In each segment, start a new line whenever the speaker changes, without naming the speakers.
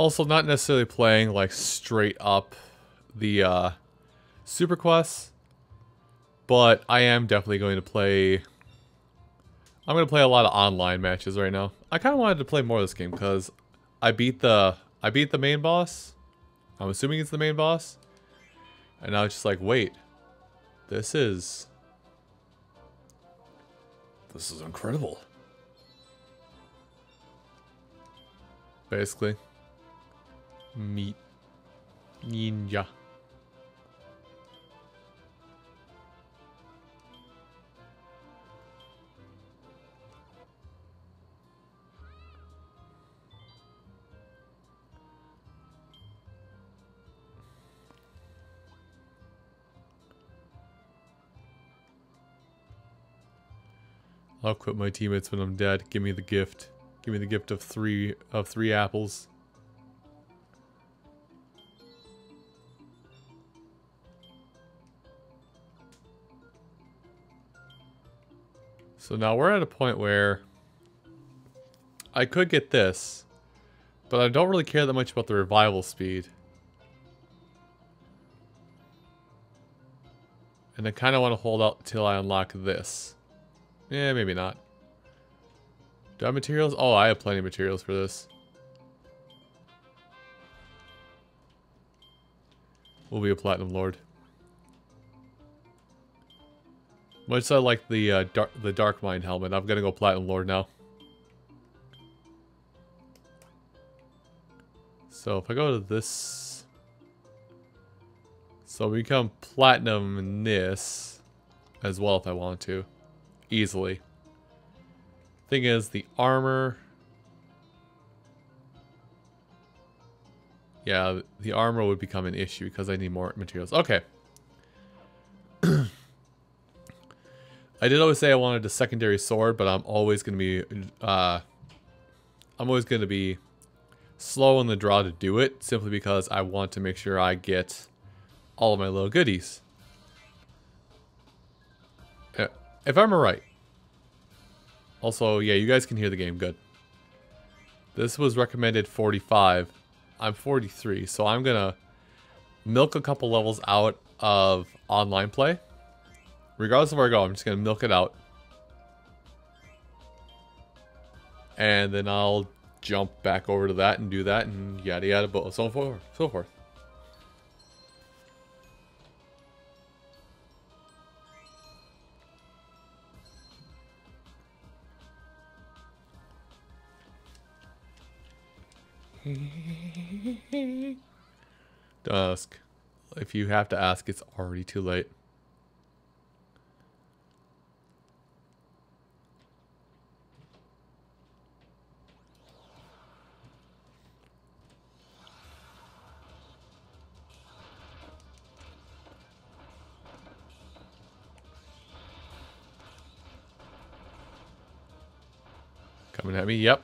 Also, not necessarily playing like straight up the uh, Super Quests, but I am definitely going to play. I'm going to play a lot of online matches right now. I kind of wanted to play more of this game because I beat the I beat the main boss. I'm assuming it's the main boss, and I was just like, wait, this is this is incredible. Basically. Meat. Ninja. I'll quit my teammates when I'm dead. Give me the gift. Give me the gift of three of three apples. So now we're at a point where I could get this, but I don't really care that much about the revival speed. And I kind of want to hold out until I unlock this. Yeah, maybe not. Do I have materials? Oh, I have plenty of materials for this. We'll be a Platinum Lord. Much I like the uh, dark, the Dark Mind helmet, I'm gonna go Platinum Lord now. So if I go to this... So we become Platinum in this as well if I want to easily. Thing is, the armor... Yeah, the armor would become an issue because I need more materials. Okay. Did always say I wanted a secondary sword, but I'm always going to be... Uh, I'm always going to be slow in the draw to do it, simply because I want to make sure I get all of my little goodies. If I'm right. Also, yeah, you guys can hear the game good. This was recommended 45. I'm 43, so I'm gonna milk a couple levels out of online play. Regardless of where I go, I'm just gonna milk it out. And then I'll jump back over to that and do that and yada yada, but so forth, so forth. Dusk. If you have to ask, it's already too late. Coming at me, yep.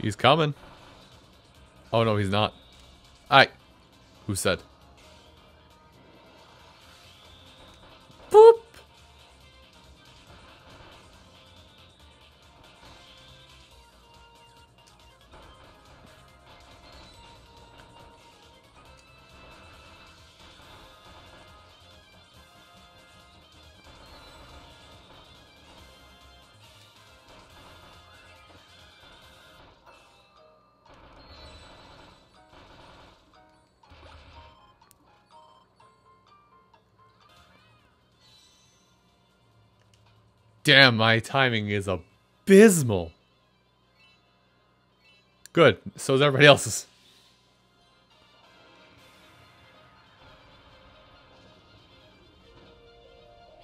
He's coming. Oh, no, he's not. Alright. Who said? Damn, my timing is abysmal. Good. So is everybody else's.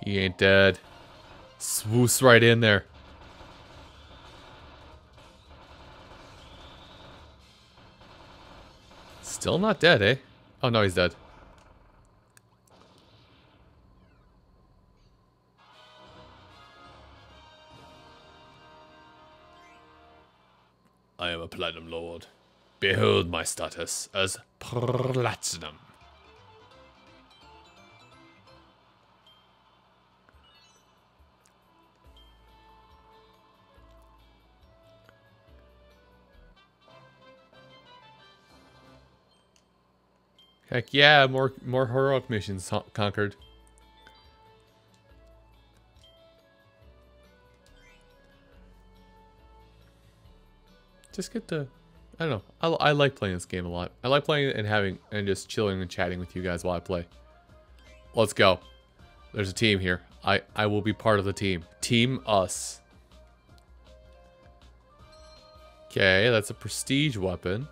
He ain't dead. Swoosh right in there. Still not dead, eh? Oh, no, he's dead. My status as Platinum. Heck yeah, more more heroic missions conquered. Just get to, I don't know. I, I like playing this game a lot. I like playing and having and just chilling and chatting with you guys while I play. Let's go. There's a team here. I I will be part of the team. Team us. Okay, that's a prestige weapon.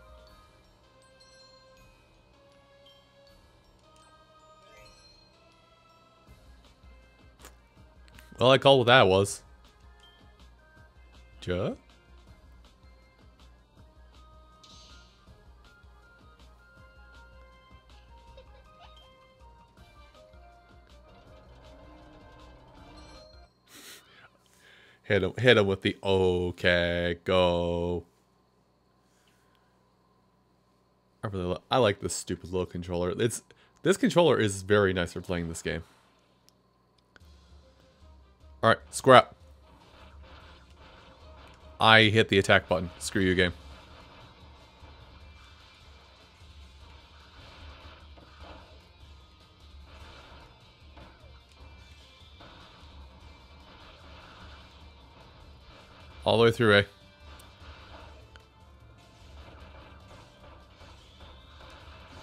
Well, I called what that was. Juh? Hit him, hit him with the okay, go. I really, I like this stupid little controller. It's this controller is very nice for playing this game. Alright, scrap. I hit the attack button. Screw you, game. All the way through, eh?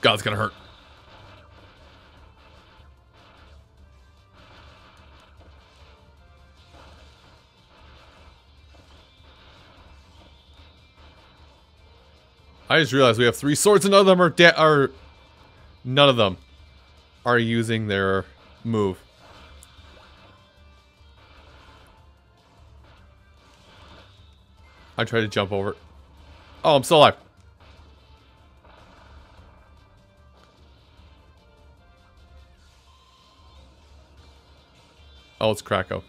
God's gonna hurt. I just realized we have three swords and none of them are. Are none of them are using their move. I tried to jump over. Oh, I'm still alive. Oh, it's Kracko.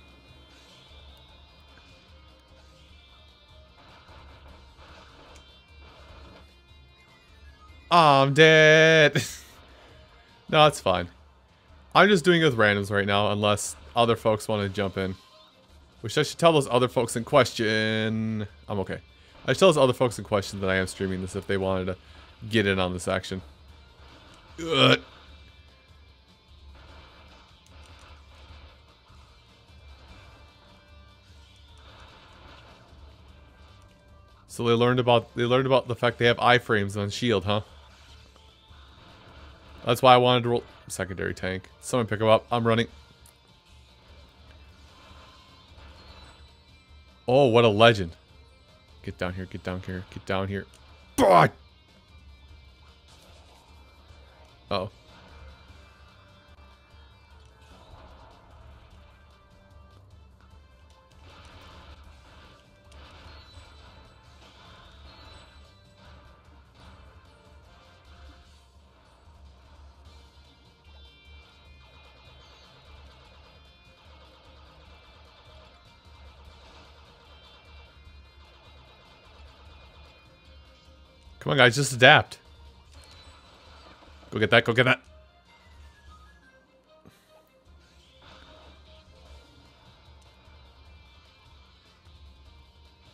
Oh, ah, I'm dead. no, it's fine. I'm just doing it with randoms right now, unless other folks want to jump in. Which I should tell those other folks in question. I'm okay. I should tell those other folks in question that I am streaming this if they wanted to get in on this action. Ugh. So they learned about they learned about the fact they have iframes on shield, huh? That's why I wanted to roll secondary tank. Someone pick him up. I'm running. Oh, what a legend. Get down here, get down here, get down here. God! Oh. Come on, guys, just adapt. Go get that, go get that.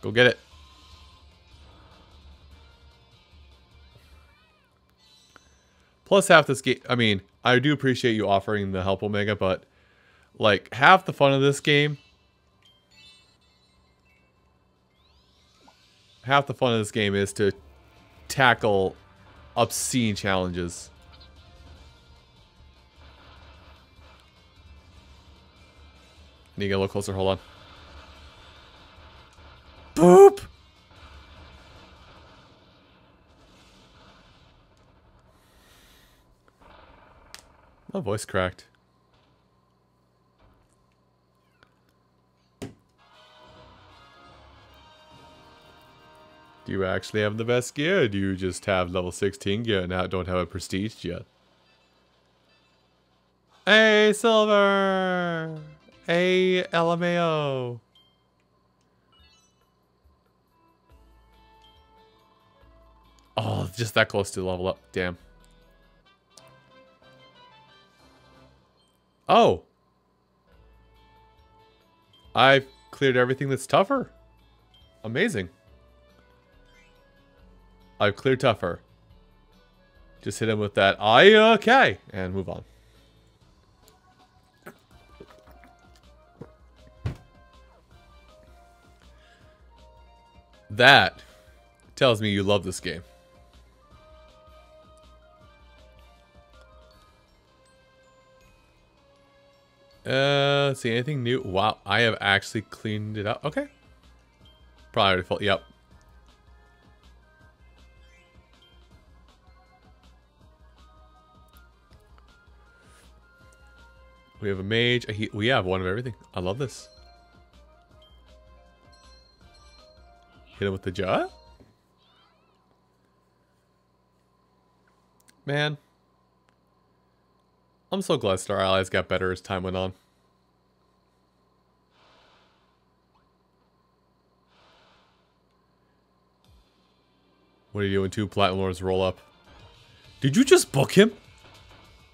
Go get it. Plus half this game, I mean, I do appreciate you offering the help Omega, but like half the fun of this game half the fun of this game is to tackle obscene challenges. Need to get a little closer, hold on. Boop! My voice cracked. You actually have the best gear? do you just have level 16 gear and now don't have a prestige yet? Hey, Silver! Hey, LMAO! Oh, just that close to level up. Damn. Oh. I've cleared everything that's tougher. Amazing. I've cleared tougher. Just hit him with that, I okay, and move on. That tells me you love this game. Uh, see anything new? Wow, I have actually cleaned it up. Okay. Probably default. Yep. We have a mage. A we have one of everything. I love this. Hit him with the jaw. Man. I'm so glad Star Allies got better as time went on. What are you doing? Two Platinum Lords roll up. Did you just book him?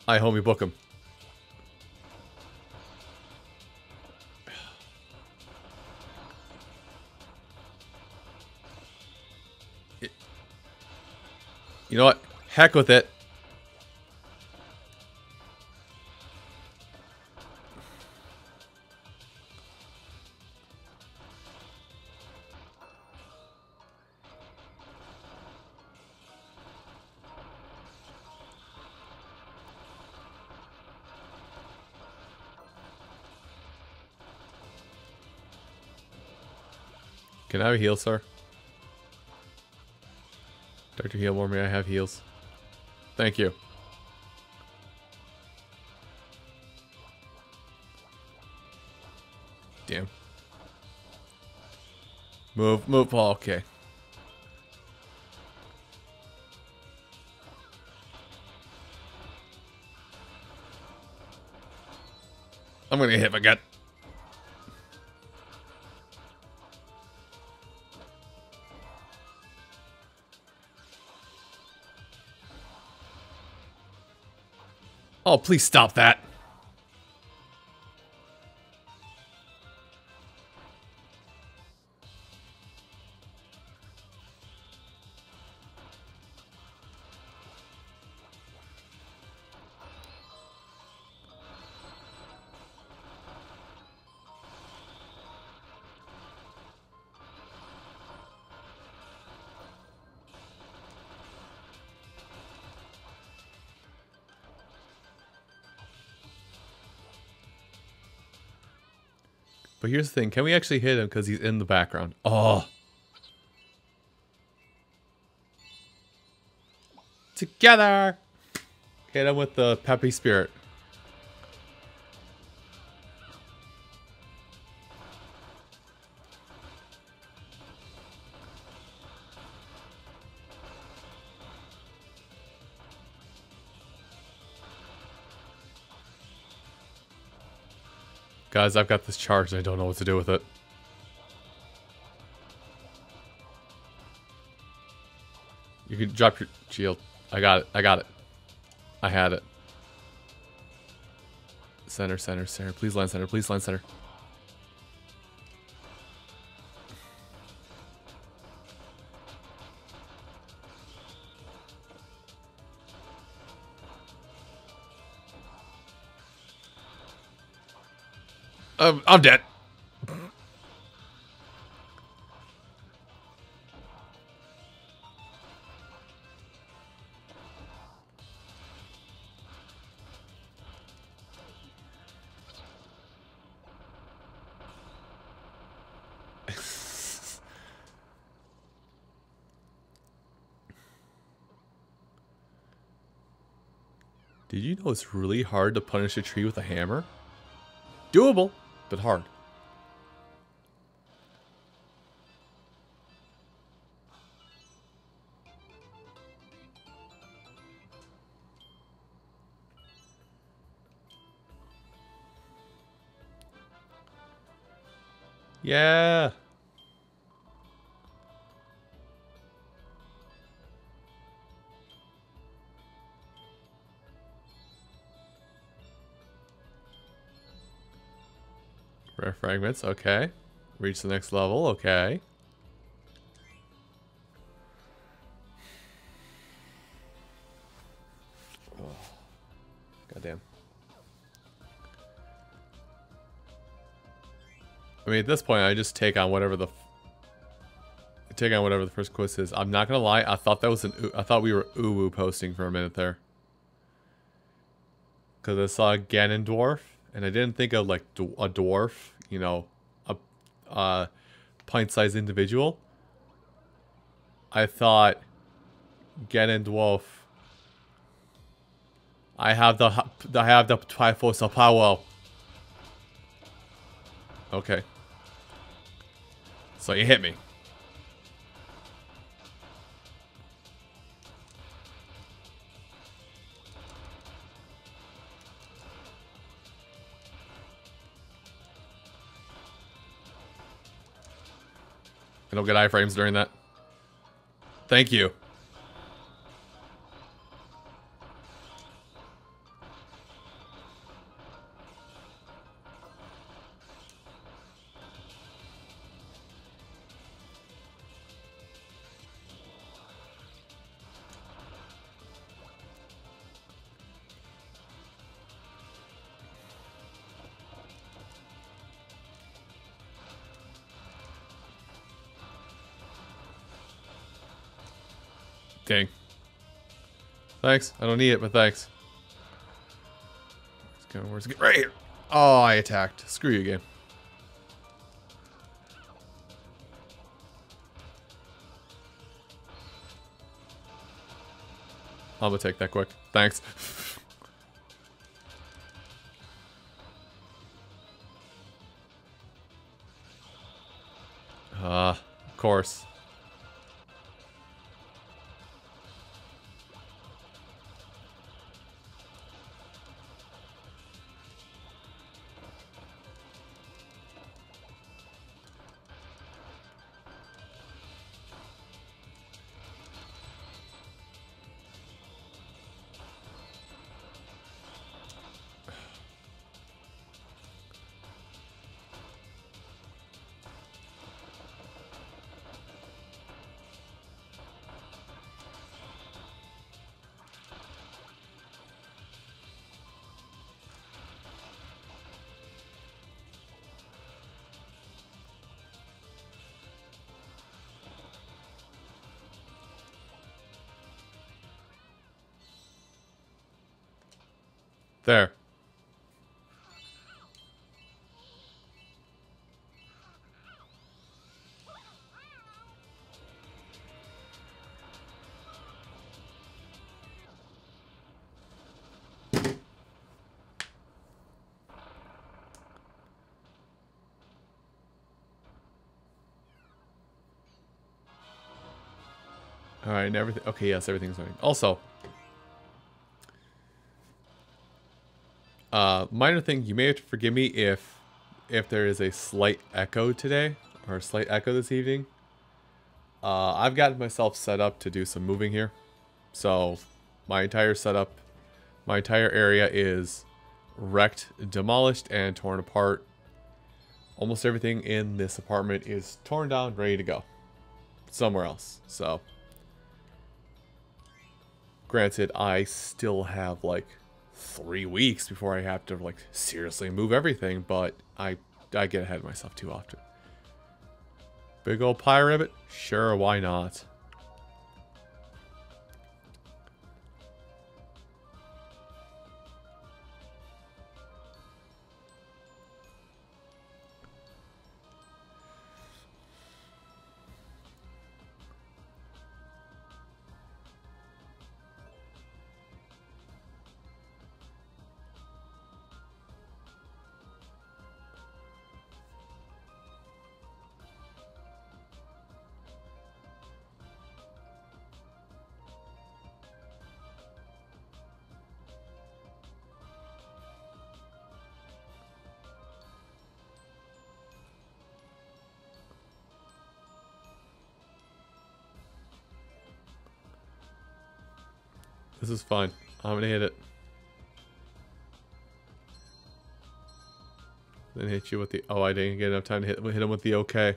I homie book him. You know what? Heck with it. Can I have a heal, sir? Dr. Healmore, may I have heals? Thank you. Damn. Move, move. Okay. I'm gonna hit my gut. Oh, please stop that. But here's the thing. Can we actually hit him because he's in the background? Oh. Together. Hit him with the peppy spirit. I've got this charge and I don't know what to do with it. You can drop your shield. I got it. I got it. I had it. Center, center, center. Please land center. Please land center. Um, I'm dead. Did you know it's really hard to punish a tree with a hammer? Doable but hard. Fragments, okay. Reach the next level, okay. Oh. Goddamn. I mean, at this point, I just take on whatever the take on whatever the first quest is. I'm not gonna lie, I thought that was an I thought we were uwu posting for a minute there. Cause I saw a Ganondorf, and I didn't think of like a dwarf, you know, a uh, pint-sized individual. I thought Ganondorf. I have the I have the Triforce of power. Okay. So you hit me. I don't get iframes during that. Thank you. Thanks. I don't need it, but thanks. Where's it? Right here. Oh, I attacked. Screw you, game. Gonna take that quick. Thanks. Ah, uh, of course. And everything. Okay, yes, everything's fine. Also, Uh, minor thing, you may have to forgive me if if there is a slight echo today, or a slight echo this evening. Uh, I've gotten myself set up to do some moving here. So, my entire setup, my entire area is wrecked, demolished, and torn apart. Almost everything in this apartment is torn down, ready to go. Somewhere else, so... Granted, I still have, like, three weeks before I have to like seriously move everything, but I I get ahead of myself too often. Big old pie rabbit? Sure, why not? Fine. I'm gonna hit it. Then hit you with the... Oh, I didn't get enough time to hit, hit him with the okay.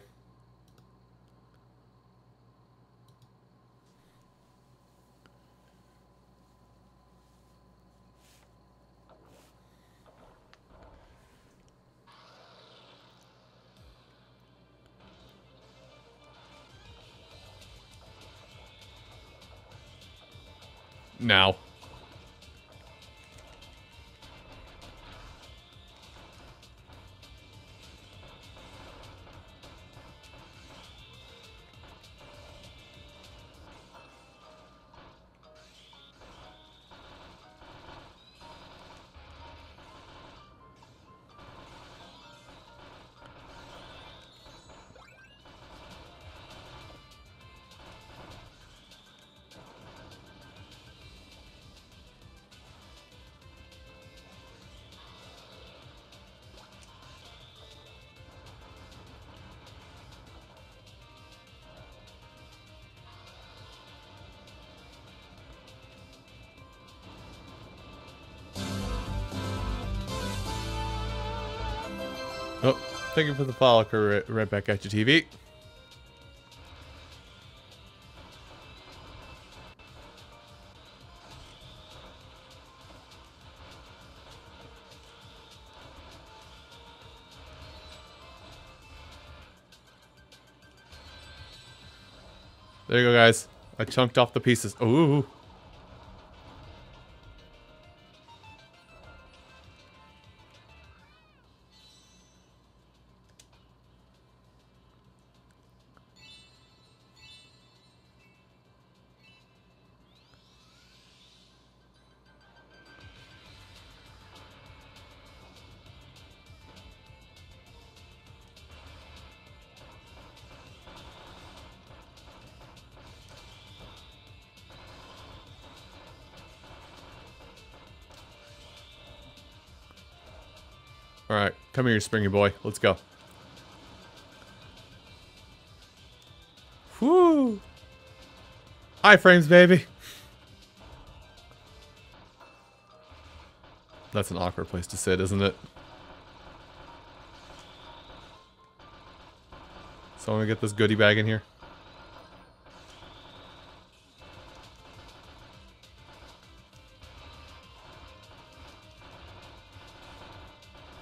Thank you for the follow, right, right back at your TV. There you go, guys. I chunked off the pieces. Ooh. Alright, come here, springy boy. Let's go. Whoo! Hi, frames, baby. That's an awkward place to sit, isn't it? So I'm gonna get this goodie bag in here.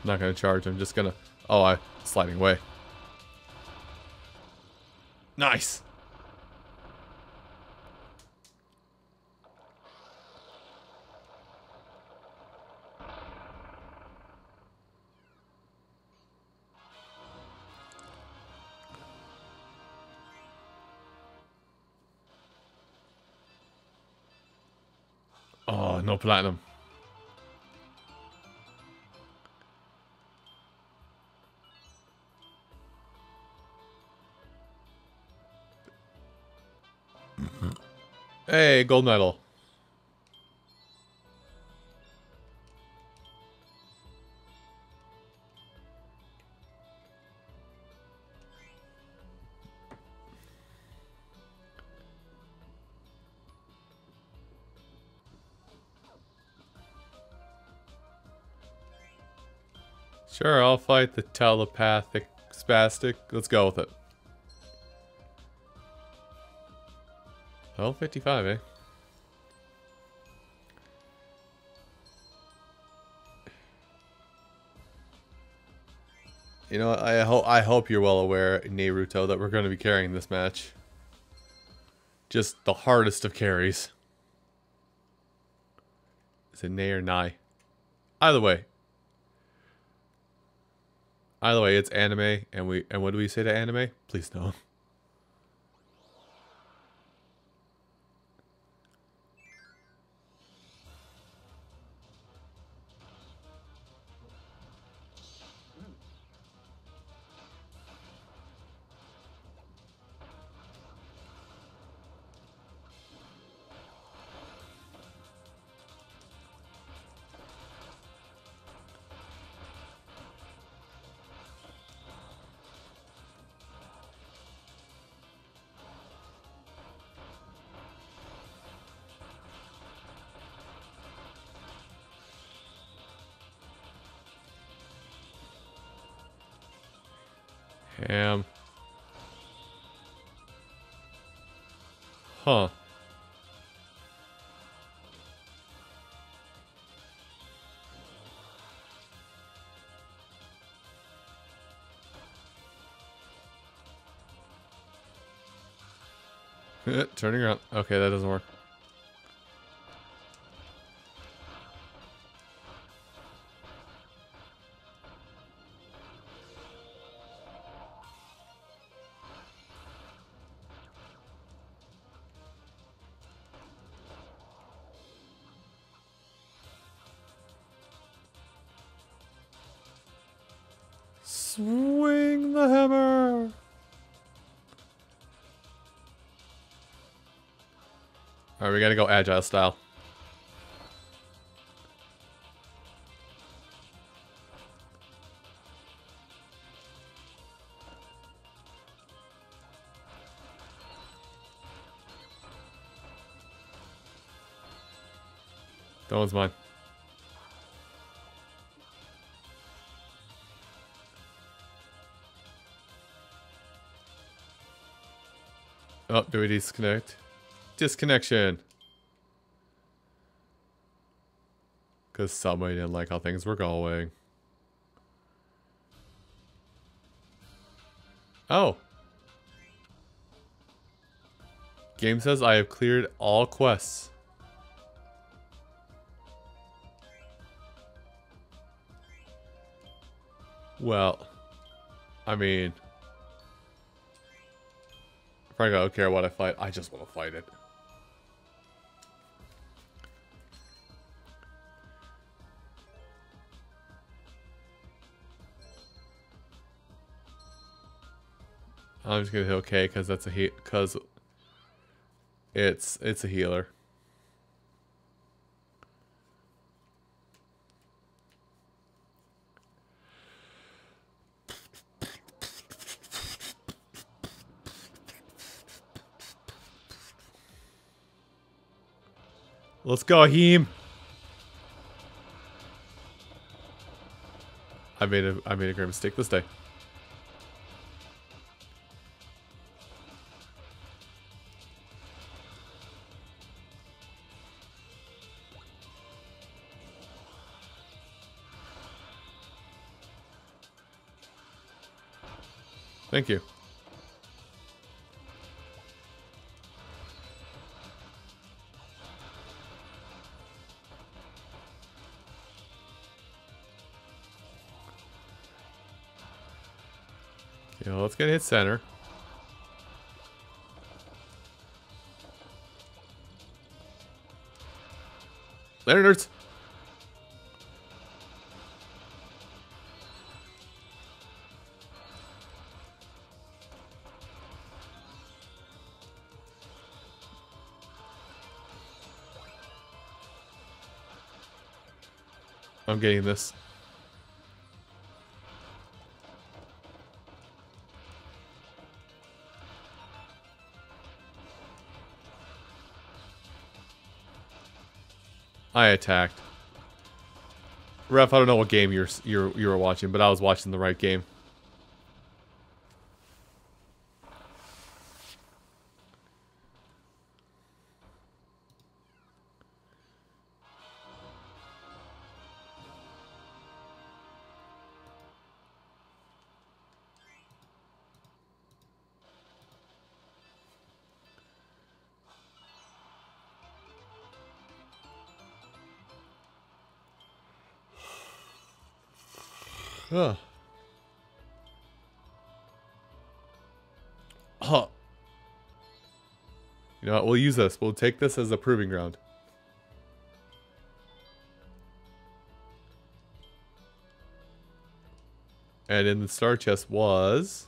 Not going to charge. I'm just going to... Oh, I... Sliding away. Nice! Oh, no platinum. Hey, gold medal. Sure, I'll fight the telepathic spastic. Let's go with it. 1255, eh? You know, I hope I hope you're well aware, Naruto, that we're going to be carrying this match. Just the hardest of carries. Is it Nay or Nai? Either way. Either way, it's anime, and we and what do we say to anime? Please no. Ham. Huh. Turning around. Okay, that doesn't work. Alright, we gotta go agile style. That one's mine. Oh, do we disconnect? Disconnection. Because somebody didn't like how things were going. Oh. Game says I have cleared all quests. Well, I mean... I don't care what I fight. I just want to fight it. I'm just gonna hit okay because that's a he because it's it's a healer. Let's go, Heem. I made a I made a great mistake this day. Thank you. Okay, well, let's get hit center. Later, nerds. I'm getting this. I attacked. Ref, I don't know what game you're you're you watching, but I was watching the right game. Use this. We'll take this as a proving ground. And in the star chest was...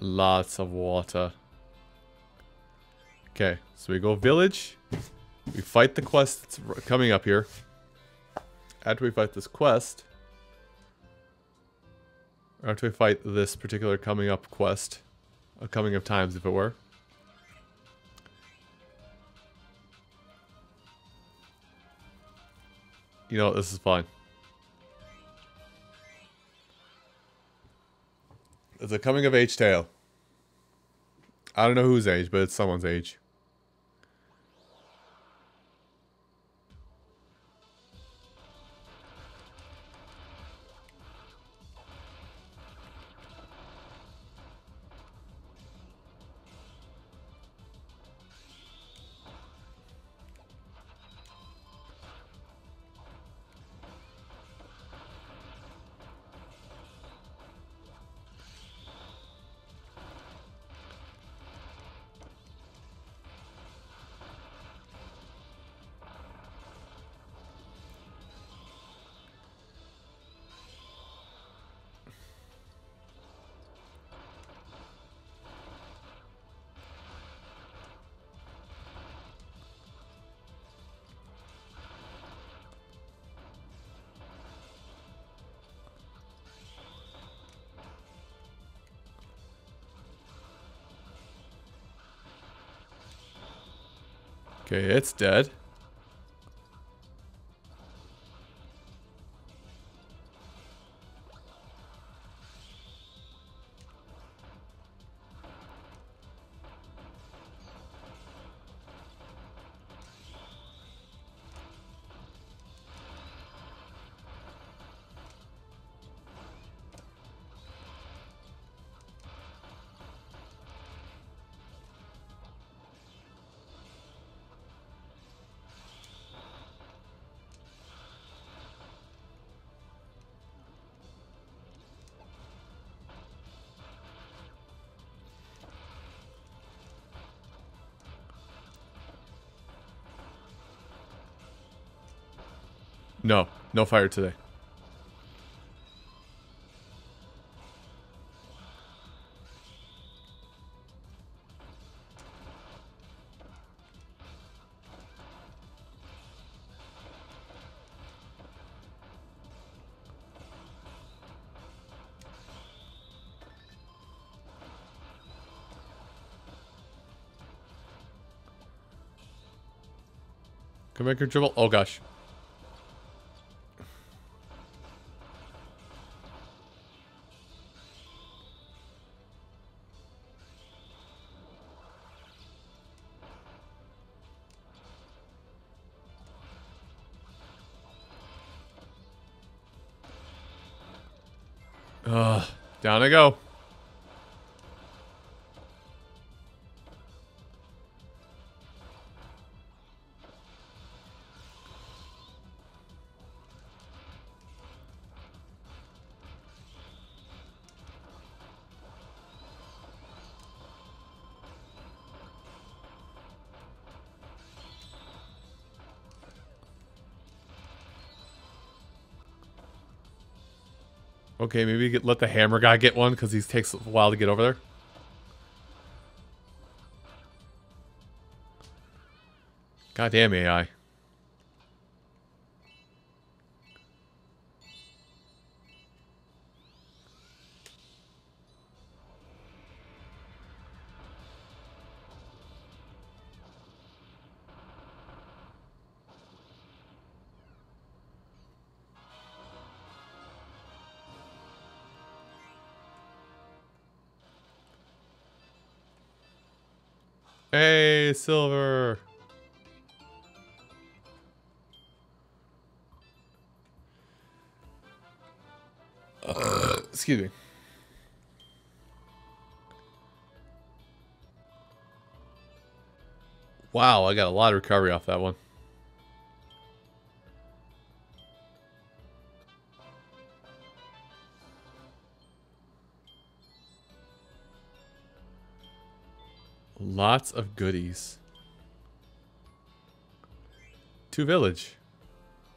Lots of water. Okay, so we go village. We fight the quest that's coming up here. After we fight this quest... After we fight this particular coming up quest. A coming of times, if it were. You know, what, this is fine. It's a coming of age tale. I don't know whose age, but it's someone's age. Okay, it's dead. No, fire today. Come back here, dribble. Oh gosh. Down I go. Okay, maybe get, let the hammer guy get one because he takes a while to get over there. Goddamn AI. Silver. Uh, excuse me. Wow, I got a lot of recovery off that one. Lots of goodies. To village.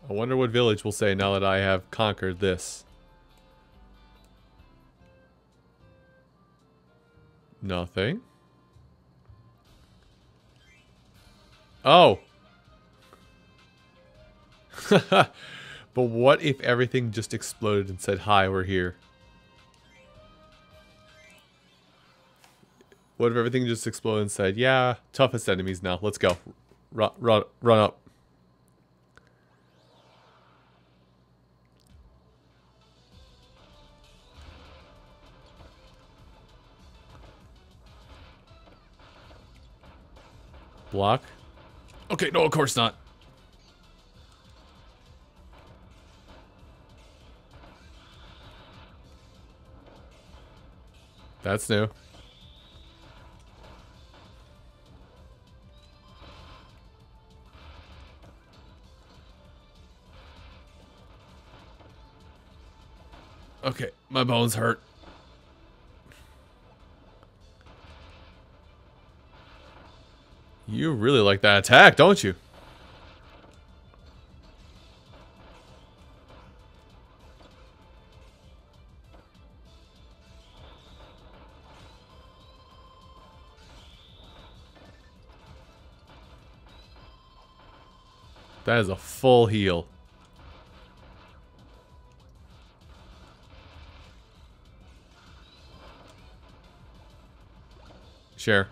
I wonder what village will say now that I have conquered this. Nothing. Oh. but what if everything just exploded and said, hi, we're here? What if everything just exploded and said, yeah, toughest enemies now. Let's go. Run, run, run up. Block. Okay, no, of course not. That's new. Okay, my bones hurt. You really like that attack, don't you? That is a full heal. Share.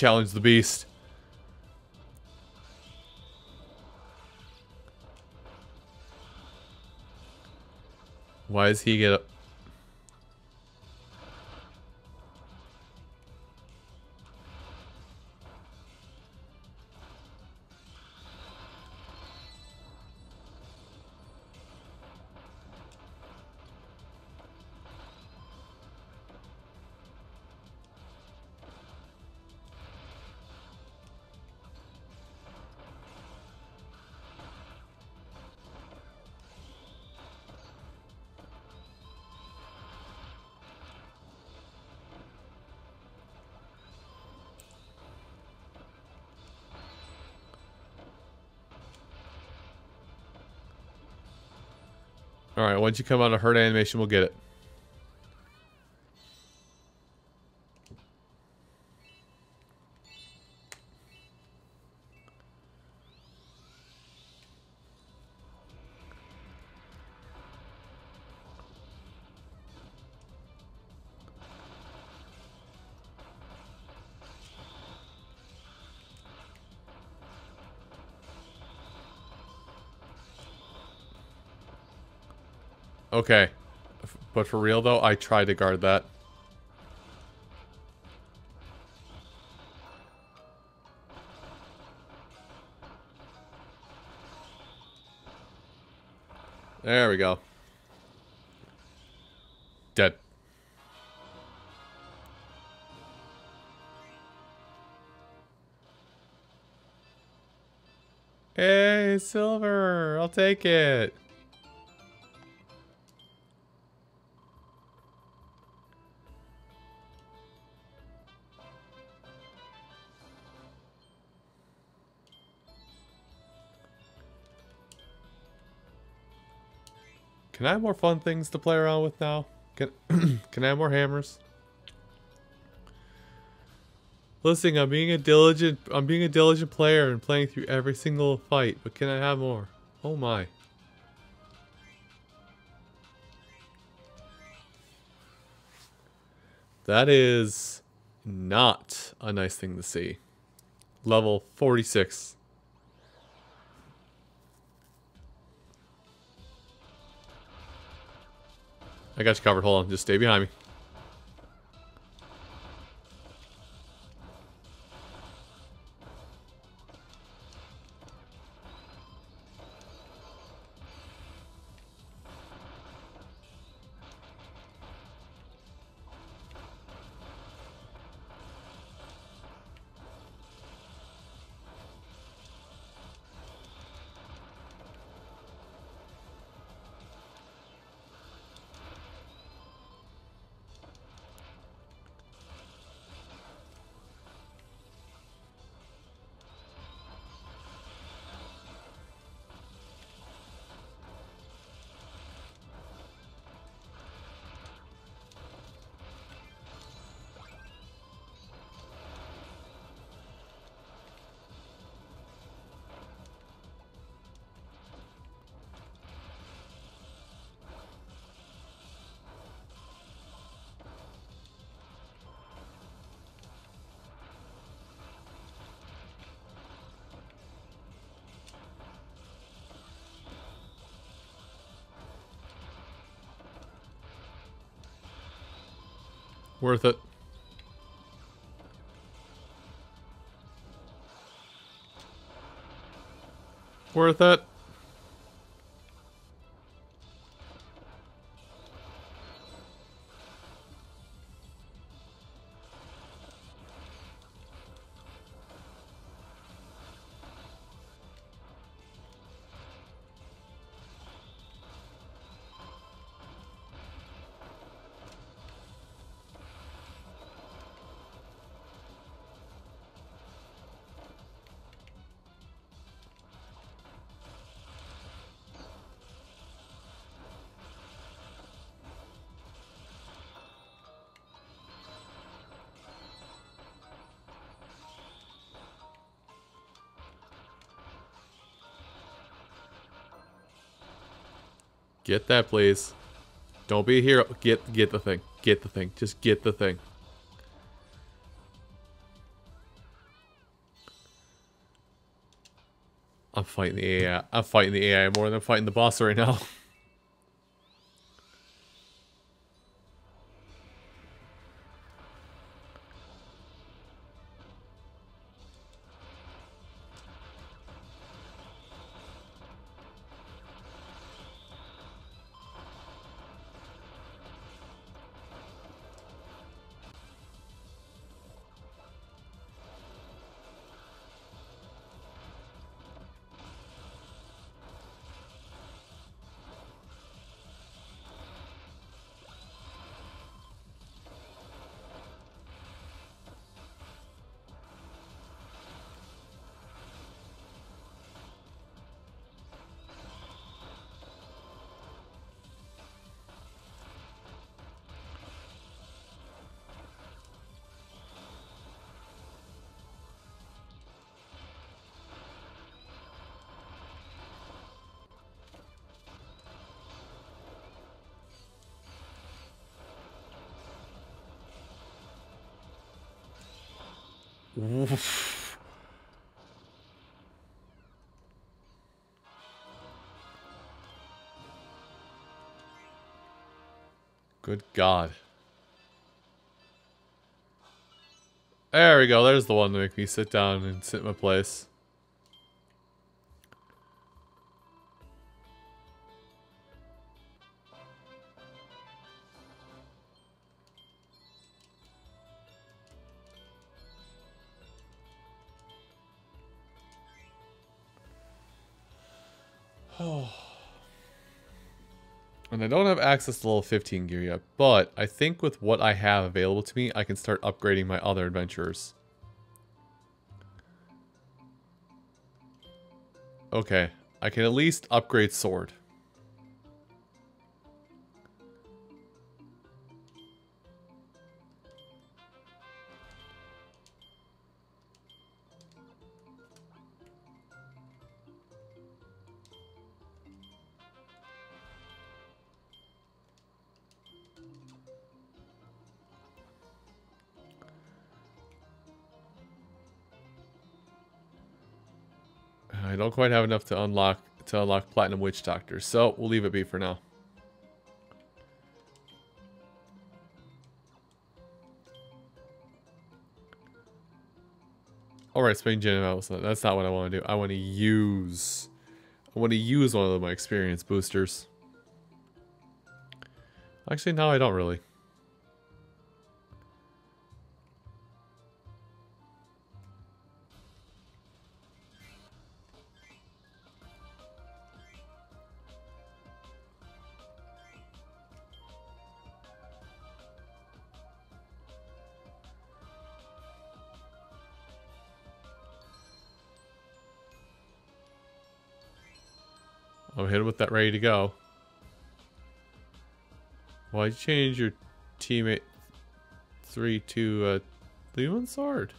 Challenge the beast. Why does he get Alright, once you come out of hurt animation, we'll get it. Okay. But for real, though, I tried to guard that. There we go. Dead. Hey, silver! I'll take it. Can I have more fun things to play around with now? Can, can I have more hammers? Listen, I'm being a diligent I'm being a diligent player and playing through every single fight, but can I have more? Oh my. That is not a nice thing to see. Level 46. I got you covered. Hold on. Just stay behind me. Worth it. Worth it. Get that, please. Don't be a hero. Get get the thing. Get the thing. Just get the thing. I'm fighting the AI. I'm fighting the AI more than I'm fighting the boss right now. Good God. There we go. There's the one to make me sit down and sit in my place. Access to level 15 gear yet, but I think with what I have available to me, I can start upgrading my other adventurers. Okay, I can at least upgrade sword. Don't quite have enough to unlock to unlock Platinum Witch Doctor, so we'll leave it be for now. Alright, Spain Gen That's not what I want to do. I want to use... I want to use one of my experience boosters. Actually, no, I don't really. Ready to go. Why'd you change your teammate 3 to uh, on sword?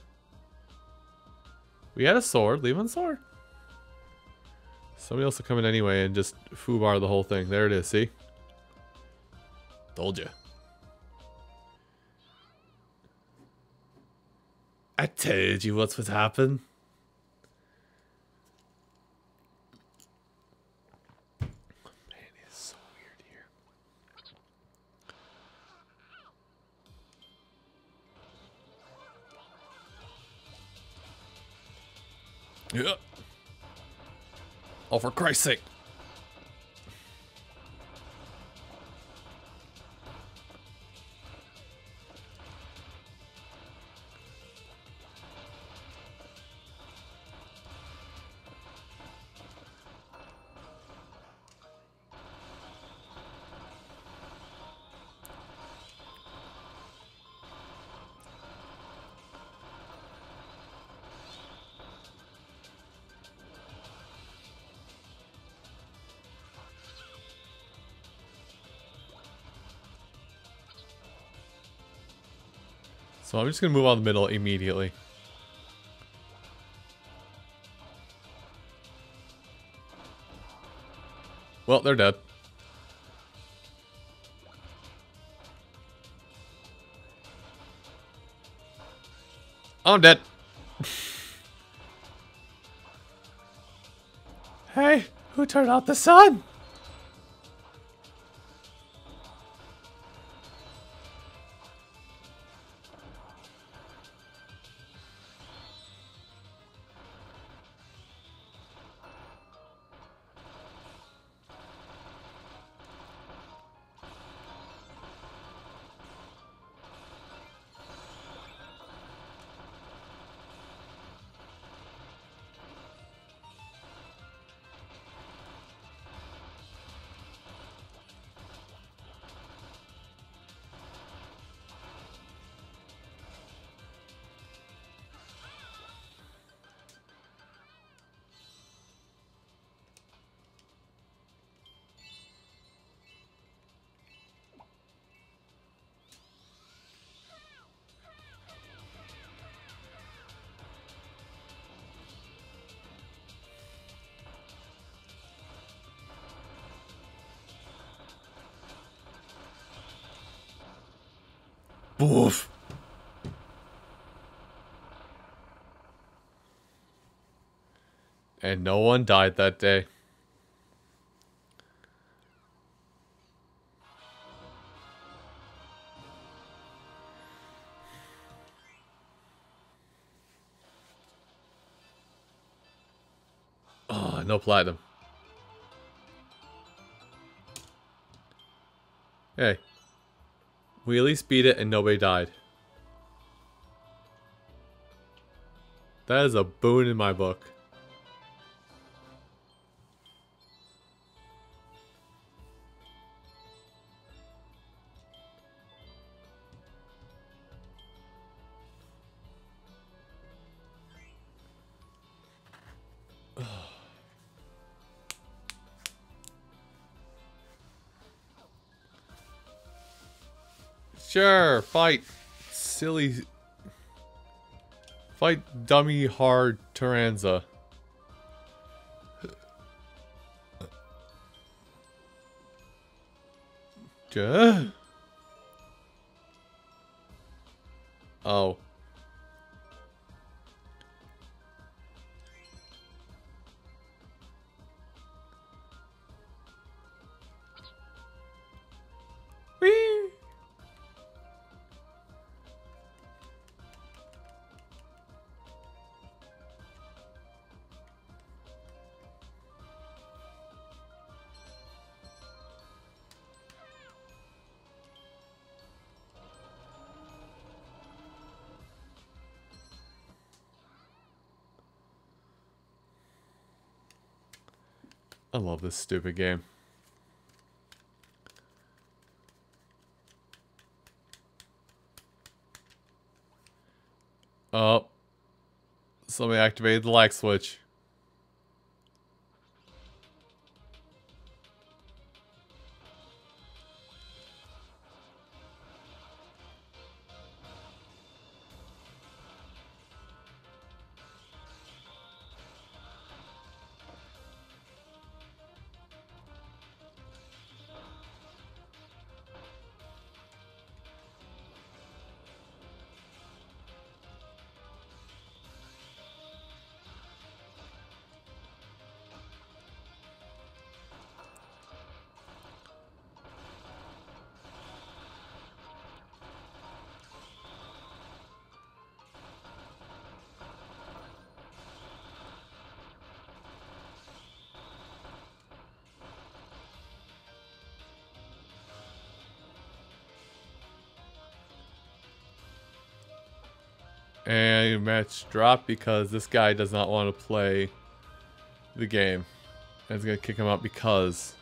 We had a sword, on sword. Somebody else will come in anyway and just foobar the whole thing. There it is, see? Told you. I told you what's would happen. Oh, for Christ's sake. So I'm just going to move on the middle immediately. Well, they're dead. I'm dead. hey, who turned out the sun? Boof. And no one died that day. Oh, no platinum. We at least beat it and nobody died. That is a boon in my book. Sure, fight silly... Fight dummy hard Taranza. Duh. Oh. Love this stupid game. Oh. Somebody activated the light switch. Match drop because this guy does not want to play the game. And it's going to kick him out because...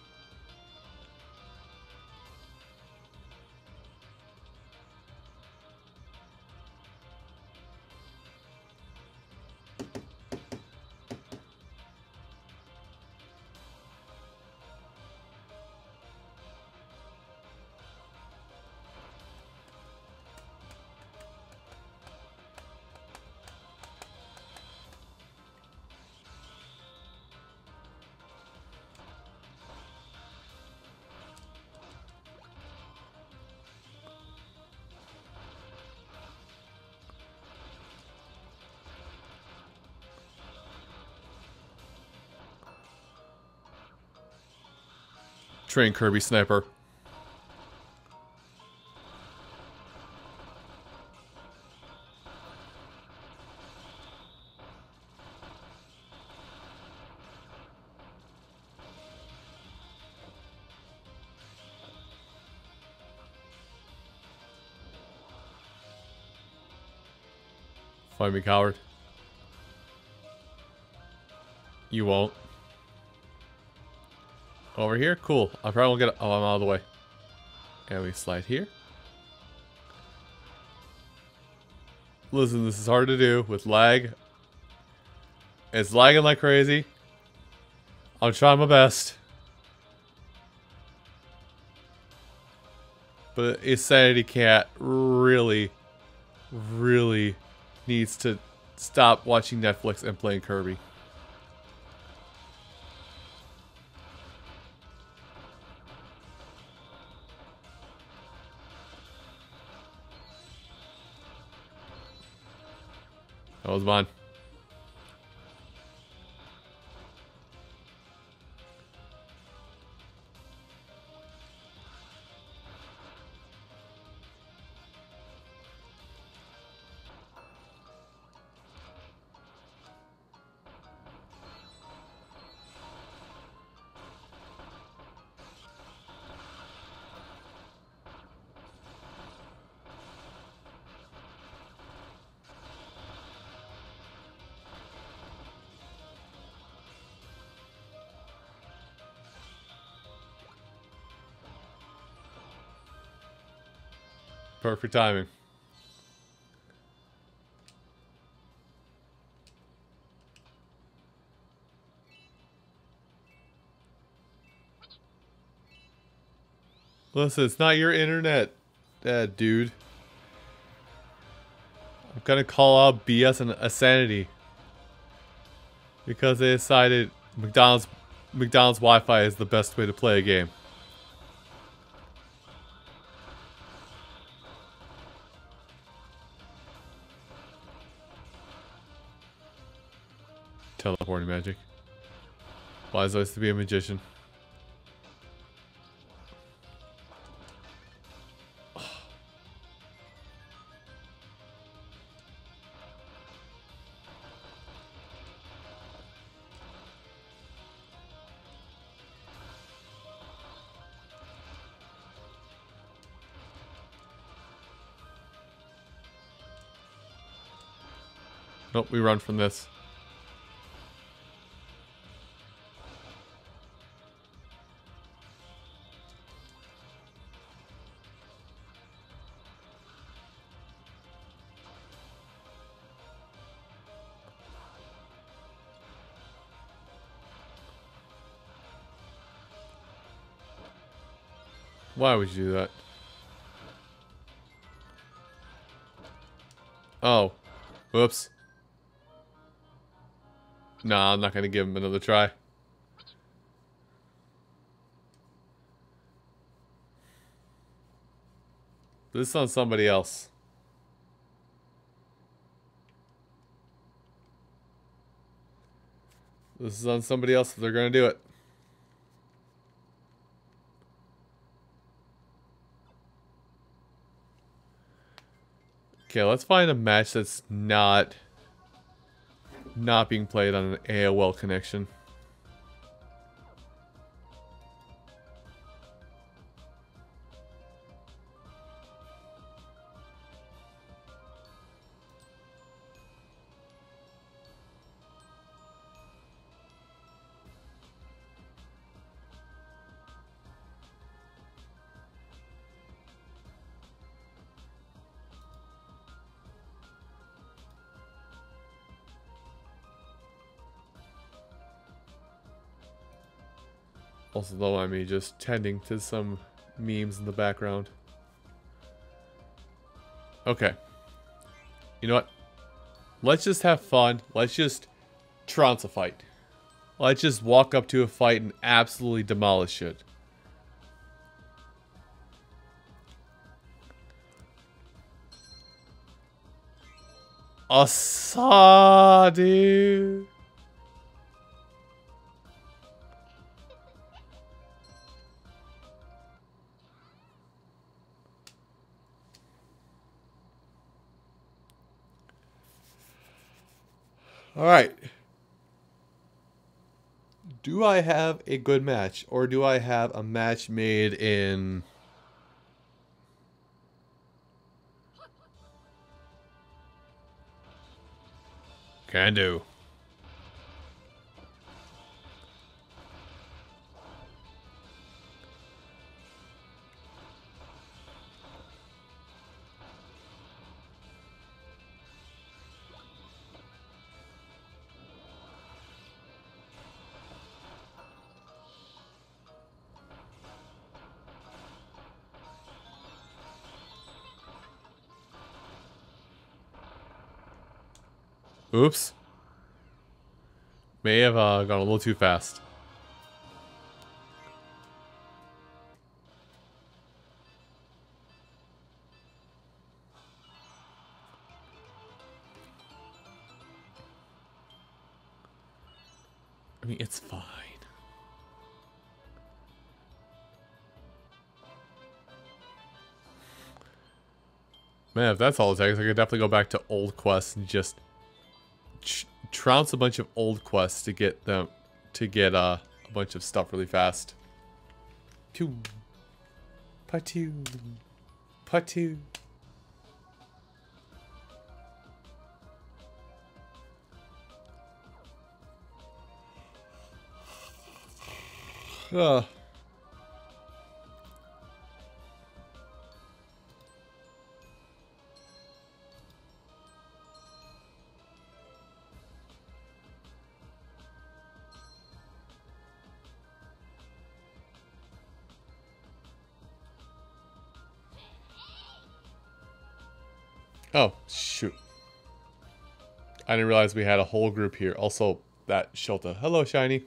Train Kirby Sniper. Find me, coward. You won't. Over here? Cool. I probably won't get... Oh, I'm out of the way. And we slide here. Listen, this is hard to do with lag. It's lagging like crazy. I'm trying my best. But Insanity Cat really, really needs to stop watching Netflix and playing Kirby. Was mine. Perfect timing. Listen, it's not your internet, uh, dude. I'm gonna call out BS and Insanity. Because they decided McDonald's McDonald's Wi-Fi is the best way to play a game. Always to be a magician? Nope, we run from this. Would you do that? Oh. Whoops. No, I'm not going to give him another try. This is on somebody else. This is on somebody else. They're going to do it. Okay, let's find a match that's not not being played on an AOL connection. Also, don't mind me just tending to some memes in the background. Okay. You know what? Let's just have fun. Let's just trounce a fight. Let's just walk up to a fight and absolutely demolish it. Asadi. All right. Do I have a good match or do I have a match made in Can do. Oops. May have uh, gone a little too fast. I mean, it's fine. Man, if that's all it takes, I could definitely go back to old quests and just trounce a bunch of old quests to get them to get uh, a bunch of stuff really fast. Two, patu, patu. Uh. I didn't realize we had a whole group here. Also, that Shota. Hello, Shiny.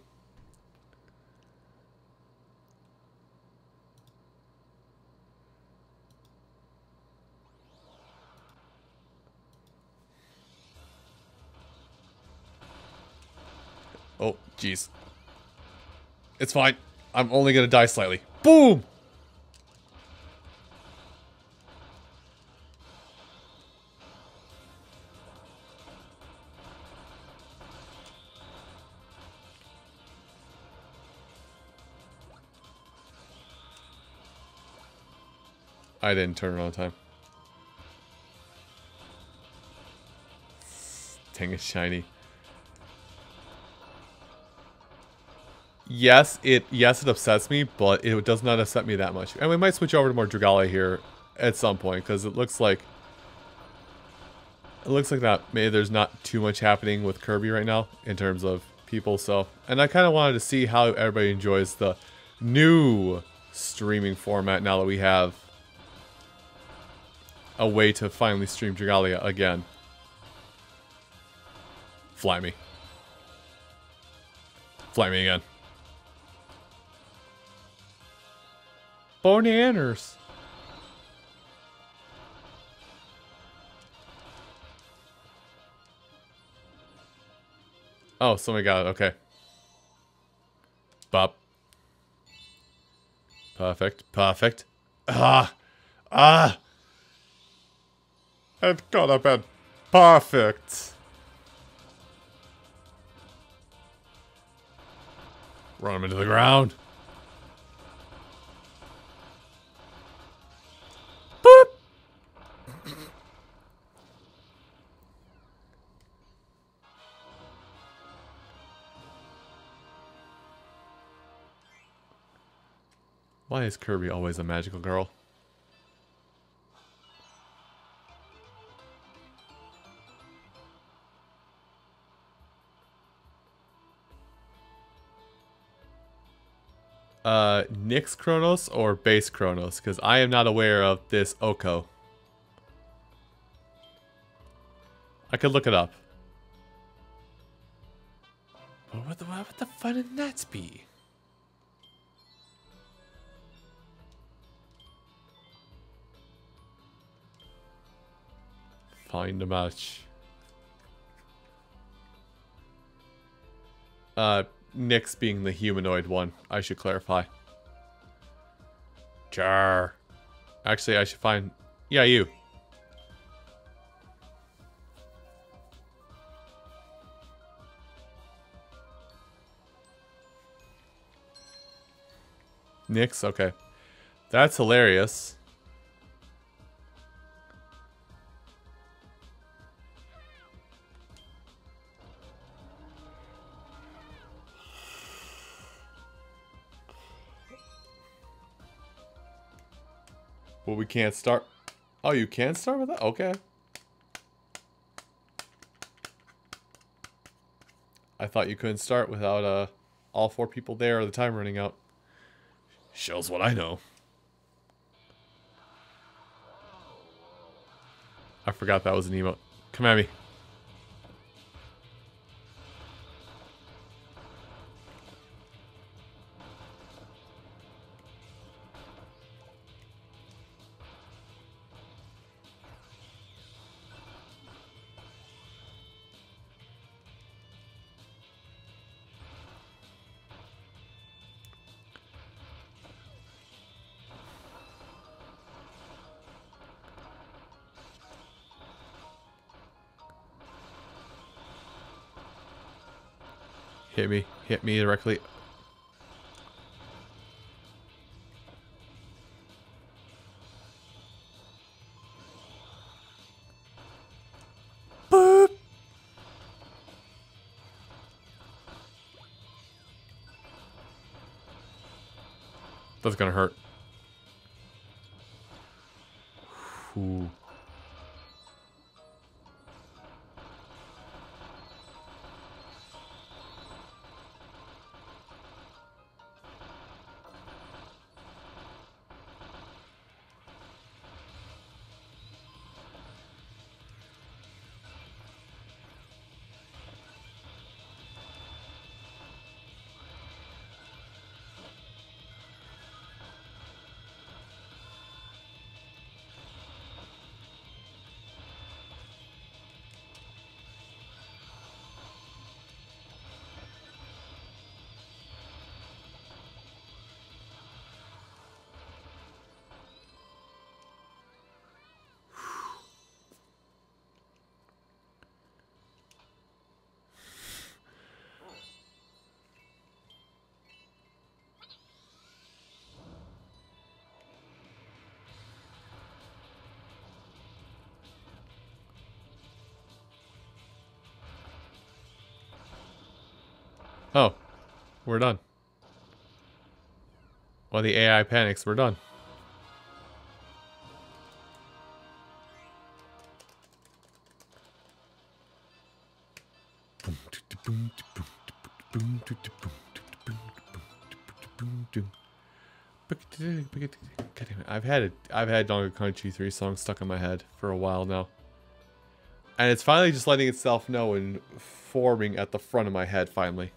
Oh, jeez. It's fine. I'm only gonna die slightly. Boom! I didn't turn around time. Dang it, shiny. Yes, it yes it upsets me, but it does not upset me that much. And we might switch over to more Dragalia here at some point, because it looks like it looks like that maybe there's not too much happening with Kirby right now in terms of people. So, and I kind of wanted to see how everybody enjoys the new streaming format now that we have a way to finally stream Dragalia again. Fly me. Fly me again. Bananas. Oh, somebody got it. Okay. Bop. Perfect. Perfect. Ah. Ah. Could have been perfect. Run him into the ground. Boop. Why is Kirby always a magical girl? Uh, Nyx Kronos or base Kronos? Because I am not aware of this Oko. I could look it up. But what the, what would the fun in that be? Find a match. Uh, Nyx being the humanoid one, I should clarify. Jar. Actually, I should find... Yeah, you. Nyx, okay. That's hilarious. We can't start. Oh, you can start with that? Okay. I thought you couldn't start without uh, all four people there or the time running out. Shows what I know. I forgot that was an emote. Come at me. Hit me. Directly. Boop. That's gonna hurt. We're done. While the AI panics, we're done. I've had it. I've had Donkey Country 3 songs stuck in my head for a while now. And it's finally just letting itself know and forming at the front of my head finally.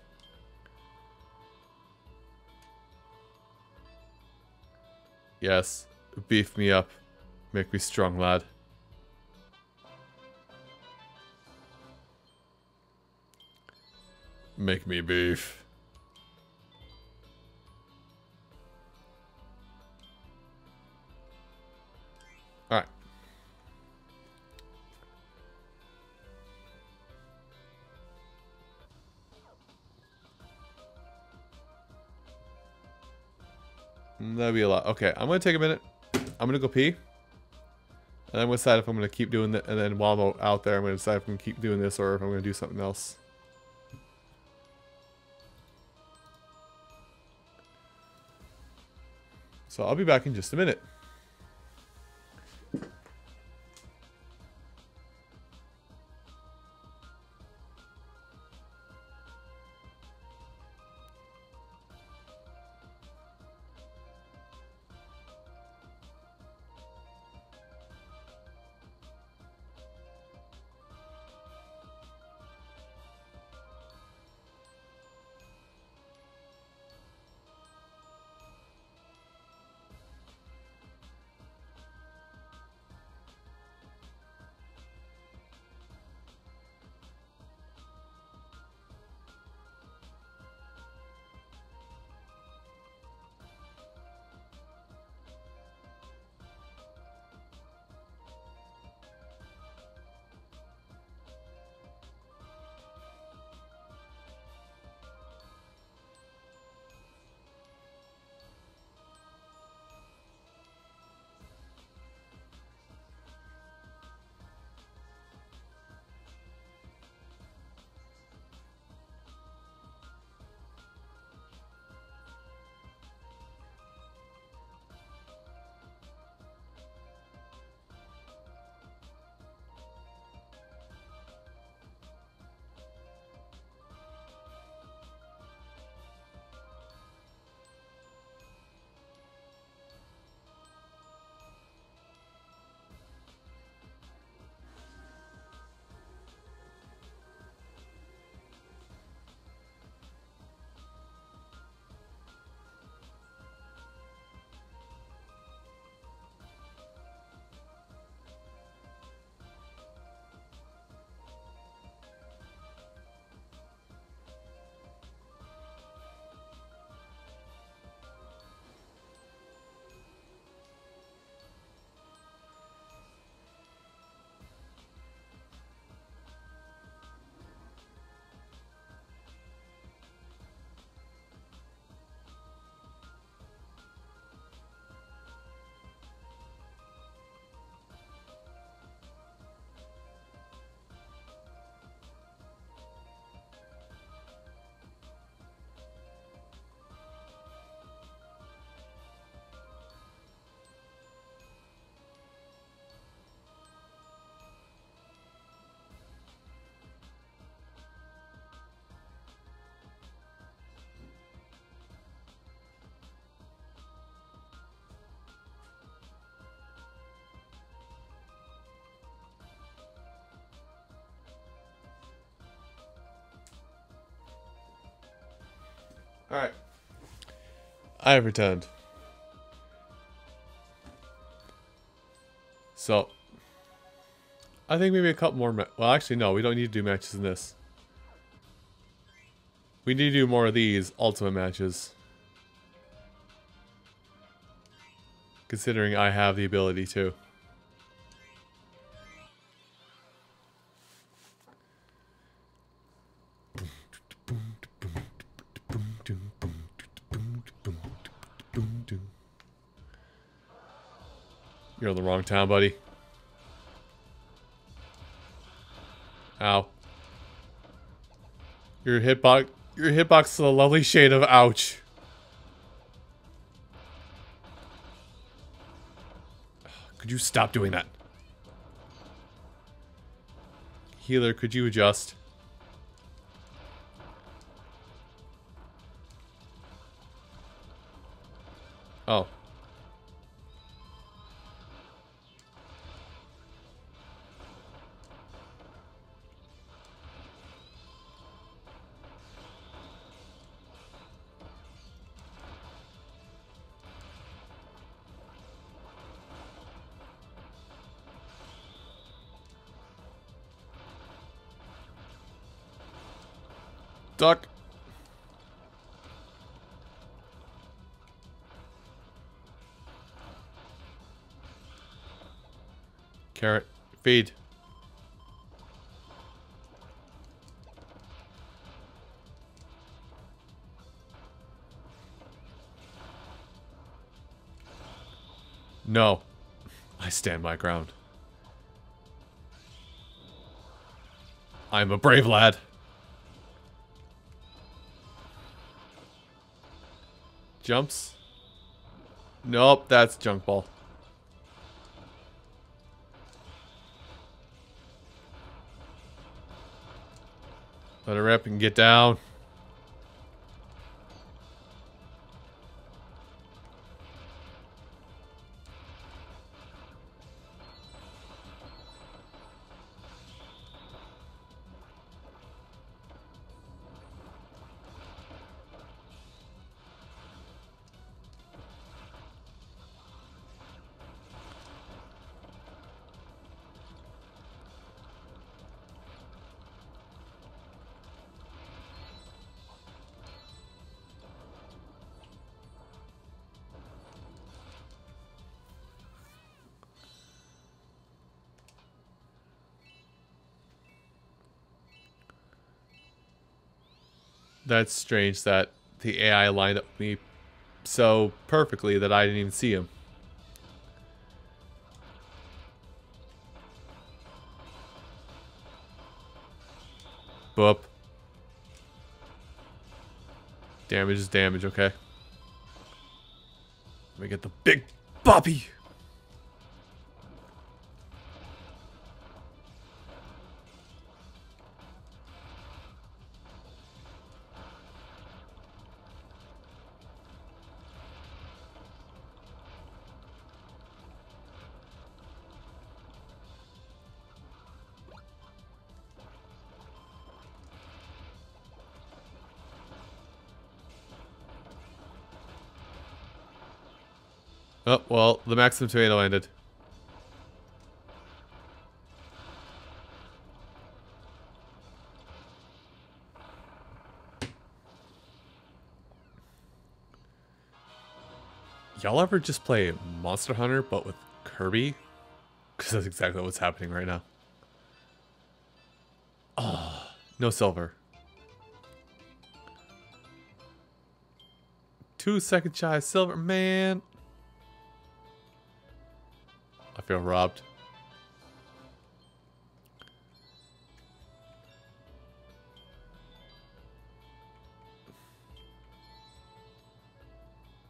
Yes, beef me up. Make me strong, lad. Make me beef. That'd be a lot. Okay, I'm gonna take a minute. I'm gonna go pee. And I'm gonna decide if I'm gonna keep doing that. And then while I'm out there, I'm gonna decide if I'm gonna keep doing this or if I'm gonna do something else. So I'll be back in just a minute. Alright. I have returned. So, I think maybe a couple more. well, actually, no, we don't need to do matches in this. We need to do more of these ultimate matches. Considering I have the ability to. Wrong town, buddy. Ow. Your hitbox your hitbox is a lovely shade of ouch. Could you stop doing that? Healer, could you adjust? Oh. Duck. Carrot. Feed. No. I stand my ground. I'm a brave lad. Jumps. Nope, that's junk ball. Let her rip and get down. That's strange that the AI lined up me so perfectly that I didn't even see him. Boop. Damage is damage, okay. Let me get the big Bobby. The Maxim Tomato ended. Y'all ever just play Monster Hunter, but with Kirby? Because that's exactly what's happening right now. Oh, no silver. Two second shy silver, man. Feel robbed.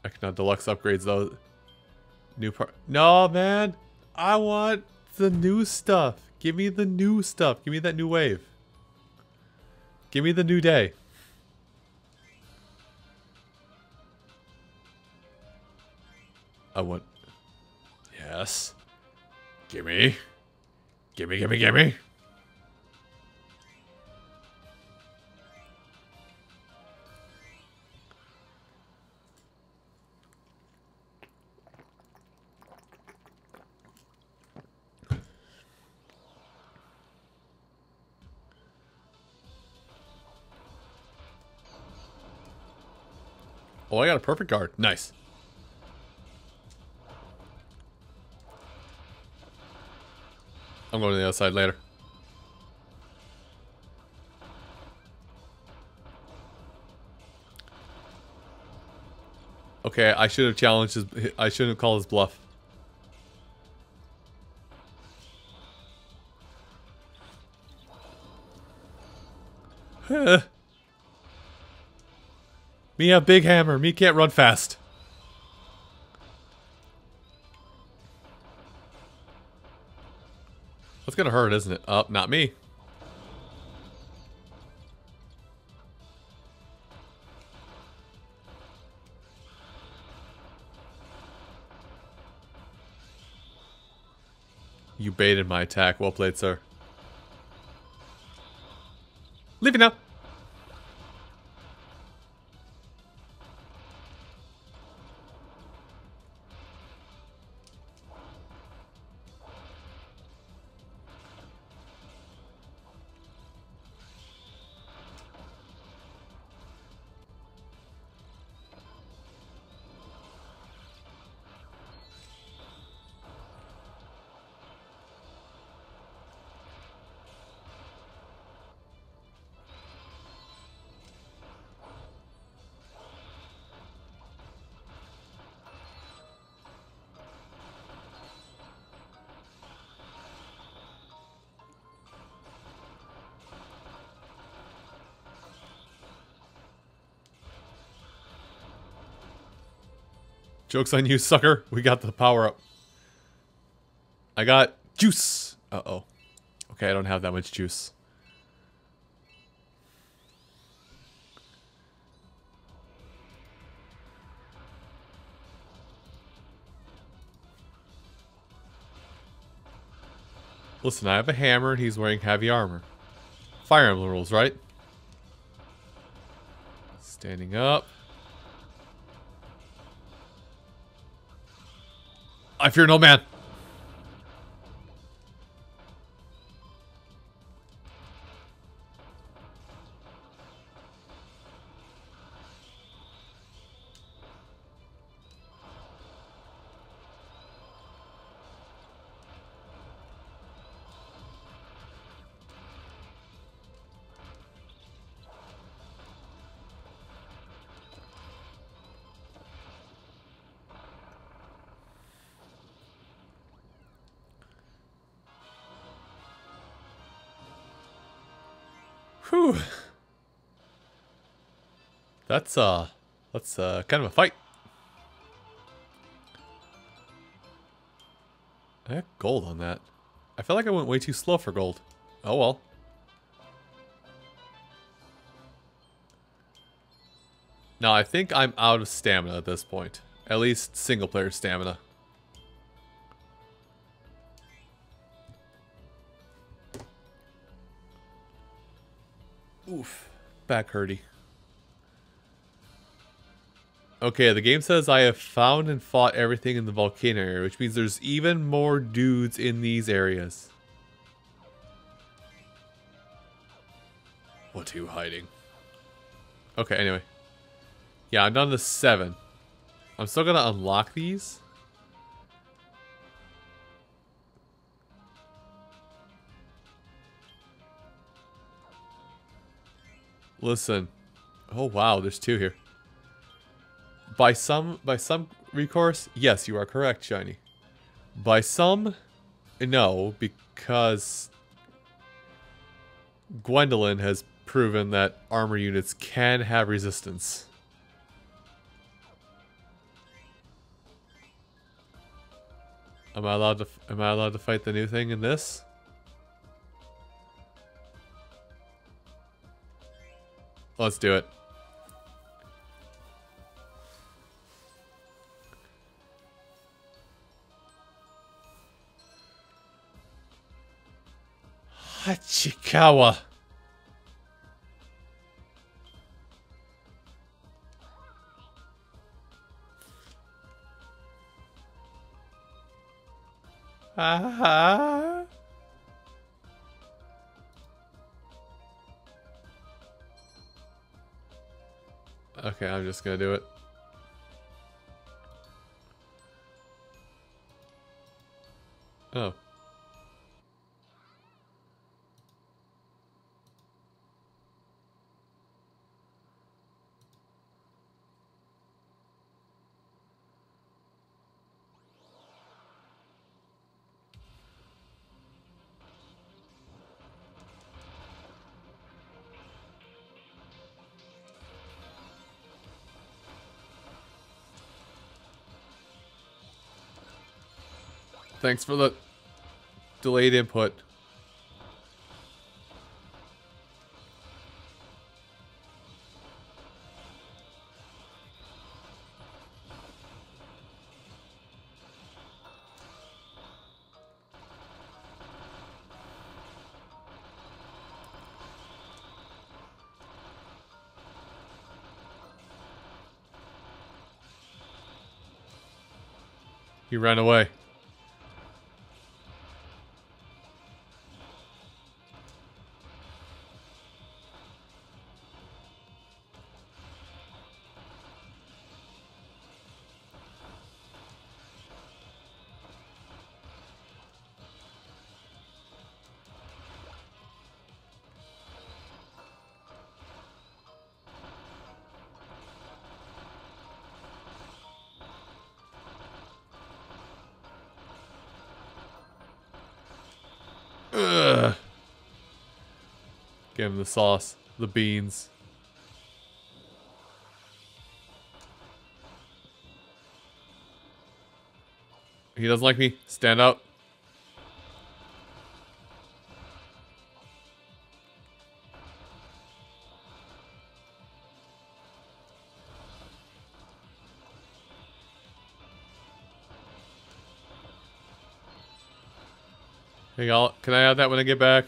I cannot deluxe upgrades though. New part. No, man. I want the new stuff. Give me the new stuff. Give me that new wave. Give me the new day. I want... Yes. Gimme. Gimme, gimme, gimme. Oh, I got a perfect guard. Nice. I'm going to the other side later. Okay, I should have challenged his... I shouldn't have called his bluff. me have big hammer. Me can't run fast. That's gonna hurt, isn't it? Up, oh, not me. You baited my attack. Well played, sir. Joke's on you, sucker. We got the power up. I got juice. Uh-oh. Okay, I don't have that much juice. Listen, I have a hammer and he's wearing heavy armor. Fire Emblem rules, right? Standing up. I fear no man. That's, uh, that's, uh, kind of a fight. I have gold on that. I feel like I went way too slow for gold. Oh well. Now I think I'm out of stamina at this point. At least single player stamina. Oof. Back hurty. Okay, the game says I have found and fought everything in the volcano area, which means there's even more dudes in these areas. What are you hiding? Okay, anyway. Yeah, I'm down to seven. I'm still gonna unlock these. Listen. Oh wow, there's two here. By some by some recourse, yes, you are correct, Shiny. By some, no, because Gwendolyn has proven that armor units can have resistance. Am I allowed to am I allowed to fight the new thing in this? Let's do it. Hachikawa. Ah. Uh -huh. Okay, I'm just gonna do it. Oh. Thanks for the delayed input. He ran away. Him the sauce, the beans. He doesn't like me. Stand out. Hey, y'all. Can I have that when I get back?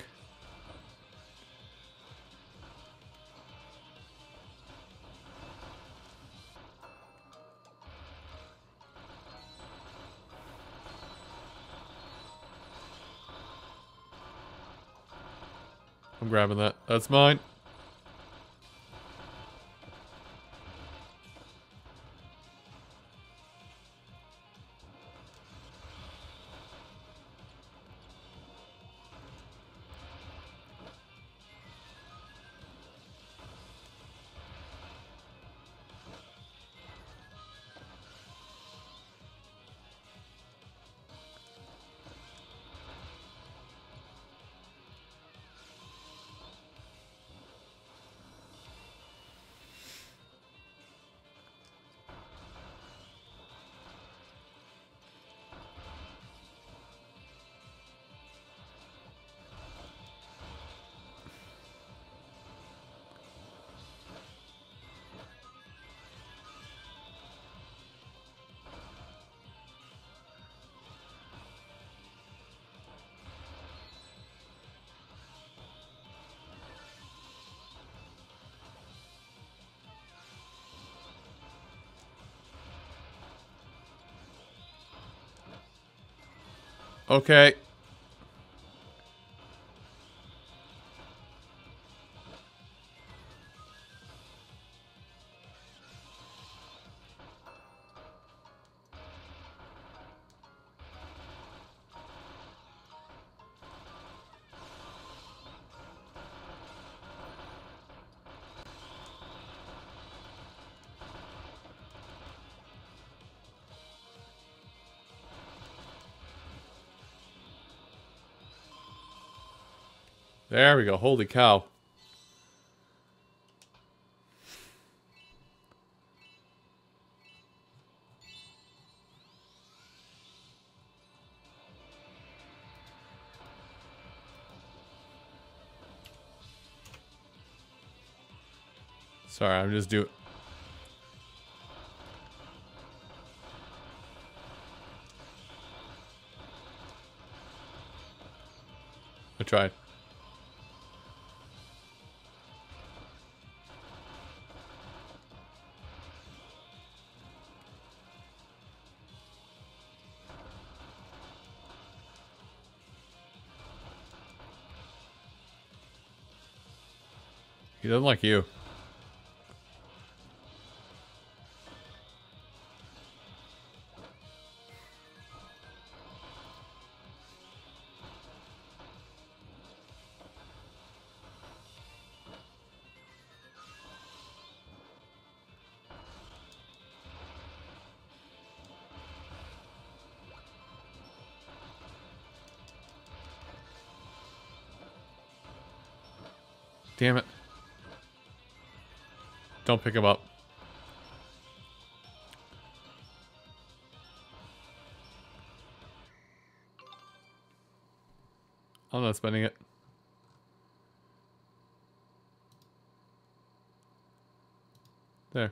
That's mine. Okay. There we go. Holy cow. Sorry, I'm just doing... I tried. He doesn't like you. Damn it. Don't pick him up. I'm not spending it. There.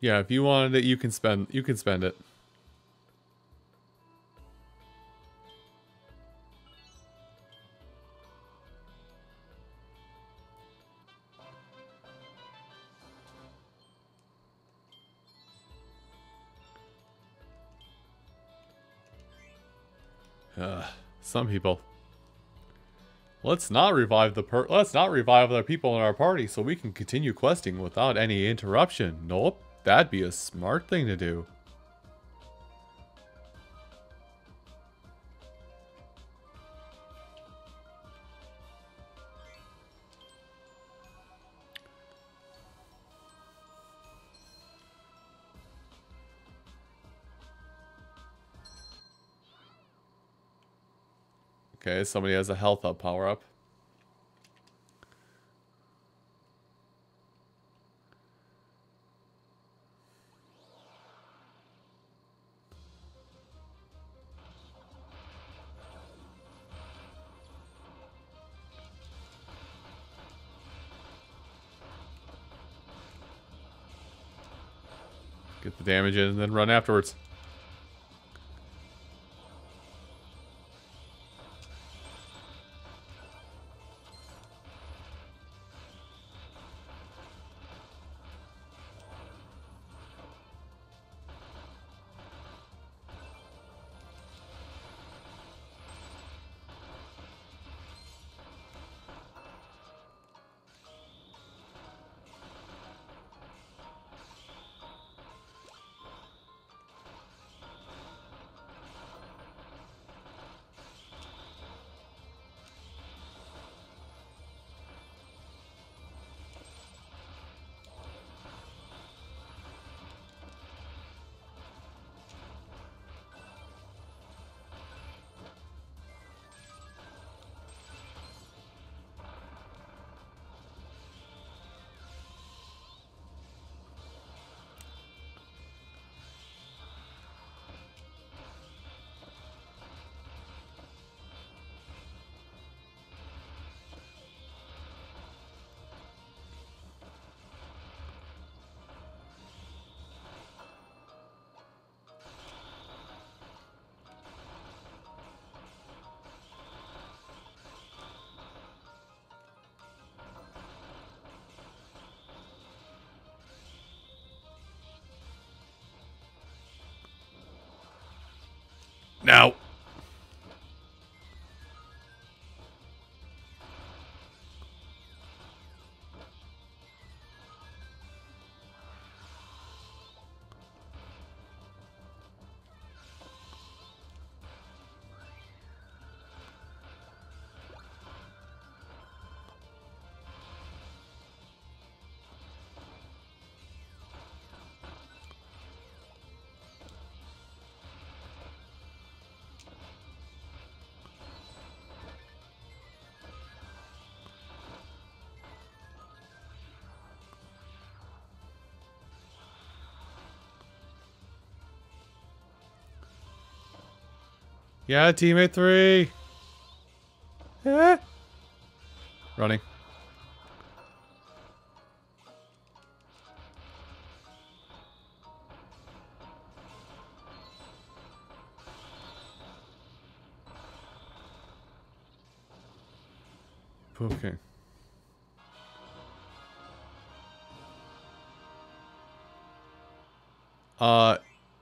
Yeah, if you wanted it, you can spend you can spend it. Some people. Let's not revive the per- let's not revive the people in our party so we can continue questing without any interruption. Nope, that'd be a smart thing to do. Okay, somebody has a health up power up. Get the damage in and then run afterwards. Now. Yeah, teammate three.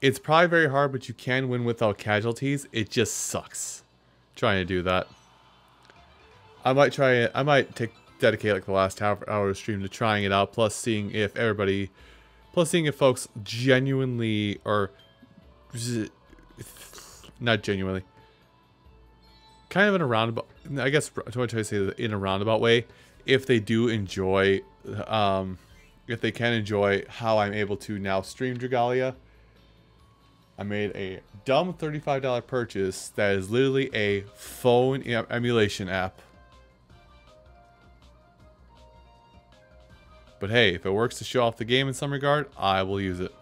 It's probably very hard, but you can win without casualties. It just sucks trying to do that. I might try it. I might take dedicate like the last half hour stream to trying it out, plus seeing if everybody, plus seeing if folks genuinely or not genuinely, kind of in a roundabout. I guess I try to say in a roundabout way. If they do enjoy, um, if they can enjoy how I'm able to now stream Dragalia I made a dumb $35 purchase that is literally a phone em emulation app. But hey, if it works to show off the game in some regard, I will use it.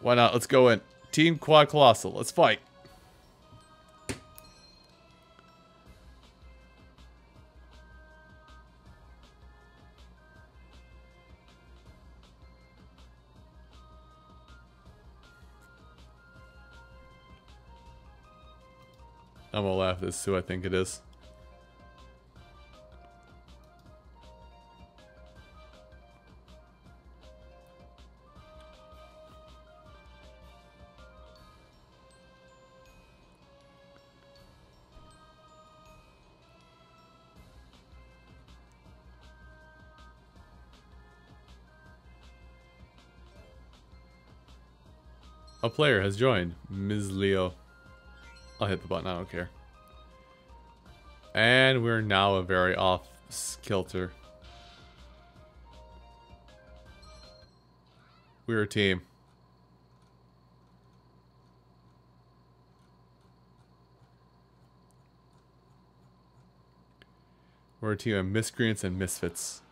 Why not? Let's go in. Team Quad Colossal. Let's fight. I'm gonna laugh. This is who I think it is. A player has joined, Ms. Leo. I'll hit the button, I don't care. And we're now a very off kilter. We're a team. We're a team of miscreants and misfits.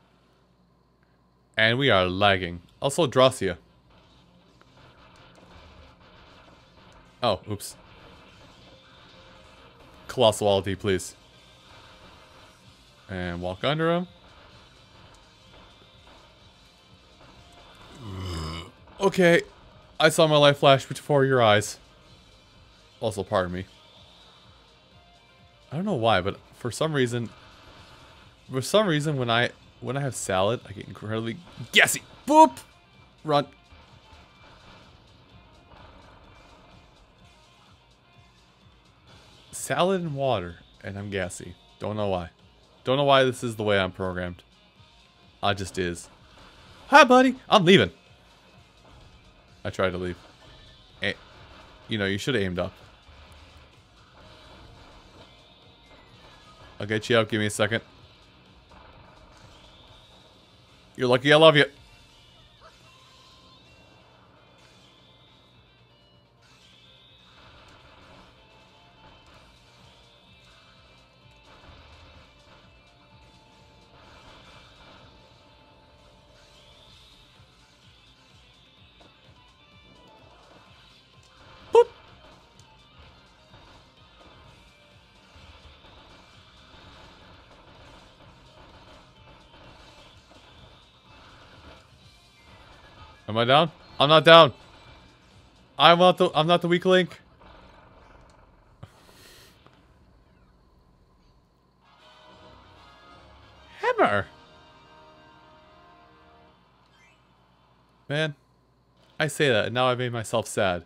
And we are lagging. Also, Drossia. Oh, oops. Colossality, please. And walk under him. Okay. I saw my life flash before your eyes. Also, pardon me. I don't know why, but for some reason... For some reason, when I when I have salad, I get incredibly gassy. Boop! Run. Salad and water, and I'm gassy. Don't know why. Don't know why this is the way I'm programmed. I just is. Hi, buddy. I'm leaving. I tried to leave. Eh, you know, you should have aimed up. I'll get you out. Give me a second. You're lucky I love you. I down? I'm not down. I'm not the I'm not the weak link. Hammer. Man, I say that and now I made myself sad.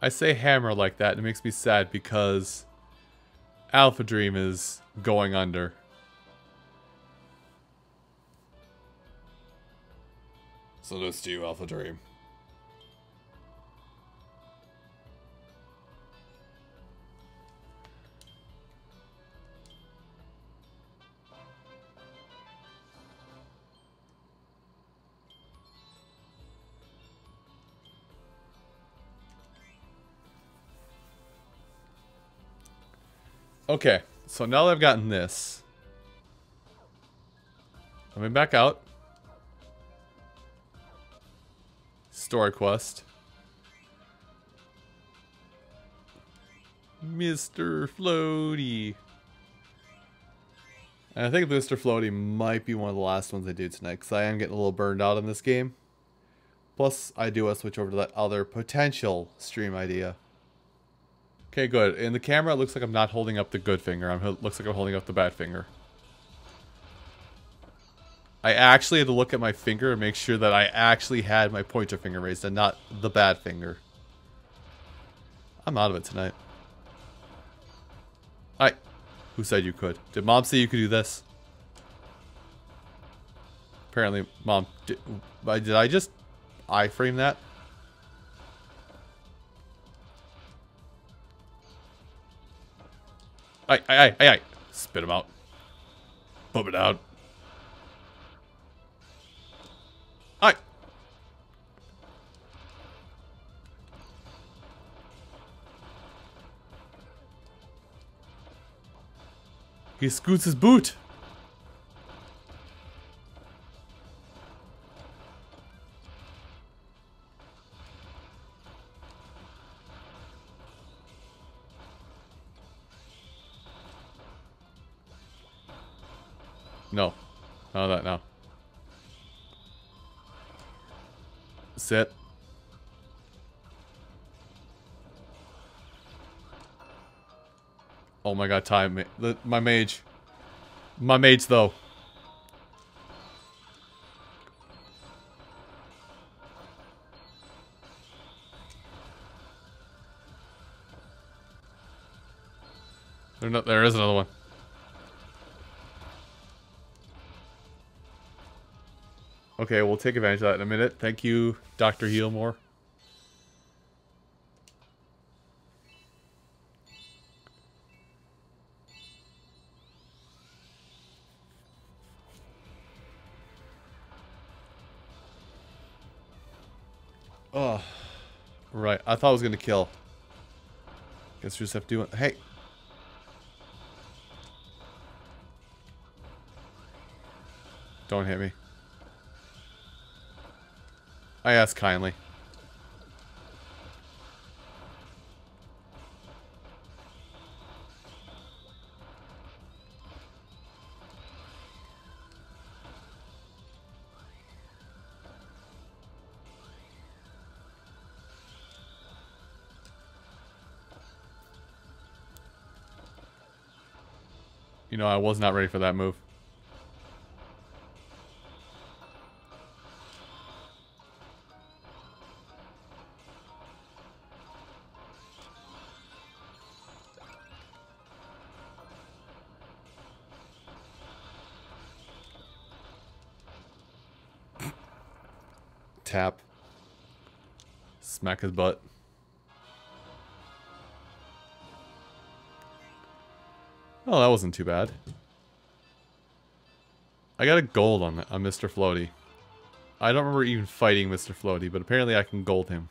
I say hammer like that and it makes me sad because AlphaDream is going under. So this to you, AlphaDream. Okay, so now that I've gotten this, let me back out. Story quest. Mr. Floaty. And I think Mr. Floaty might be one of the last ones I do tonight, because I am getting a little burned out in this game. Plus, I do want to switch over to that other potential stream idea. Okay, good. In the camera, it looks like I'm not holding up the good finger. I'm, it looks like I'm holding up the bad finger. I actually had to look at my finger and make sure that I actually had my pointer finger raised and not the bad finger. I'm out of it tonight. I. Who said you could? Did mom say you could do this? Apparently, mom. Did, did I just iframe that? Aye, aye, aye, aye, Spit him out. Pump it out. Hi. He scoots his boot. No. None of that now. Sit. Oh my god, time. My mage. My mage, though. There, no, there is another one. Okay, we'll take advantage of that in a minute. Thank you, Dr. Healmore. Oh, right. I thought I was gonna kill. Guess we just have to do it. Hey. Don't hit me. I ask kindly. You know, I was not ready for that move. Tap. Smack his butt. Oh, that wasn't too bad. I got a gold on, on Mr. Floaty. I don't remember even fighting Mr. Floaty, but apparently I can gold him.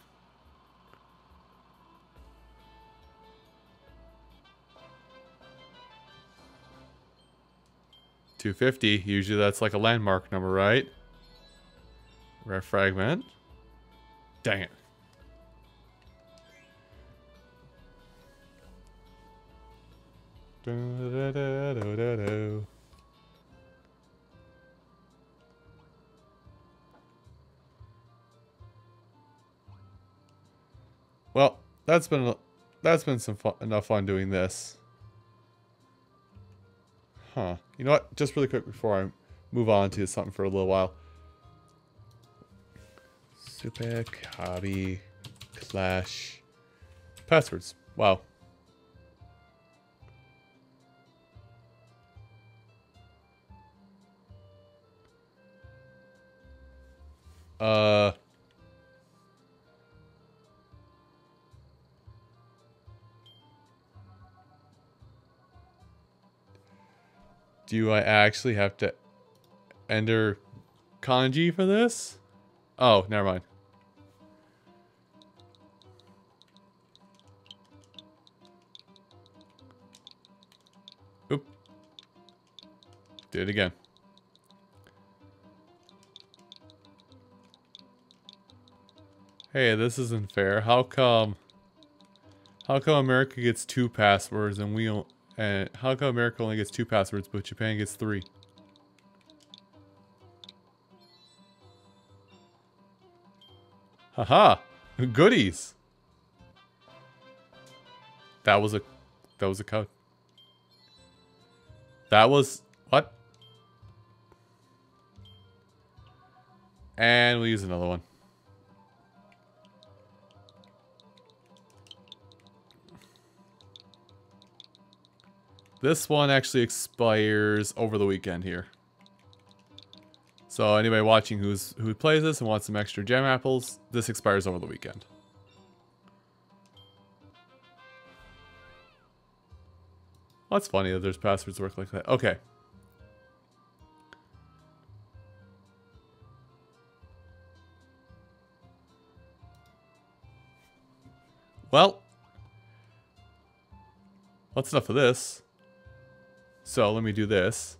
Two fifty. Usually that's like a landmark number, right? Rare fragment. Dang it. Da, da, da, well, that's been that's been some fun, enough fun doing this. Huh. You know what? Just really quick before I move on to something for a little while. Super hobby clash passwords. Wow. Uh. Do I actually have to enter kanji for this? Oh, never mind. Oop. Did it again. Hey, this isn't fair. How come... How come America gets two passwords and we don't... And how come America only gets two passwords but Japan gets three? Haha! Goodies! That was a... That was a code. That was... What? And we'll use another one. This one actually expires over the weekend here. So anybody watching who's who plays this and wants some extra gem apples, this expires over the weekend. Well, that's funny that there's passwords work like that. Okay. Well, that's enough of this. So let me do this.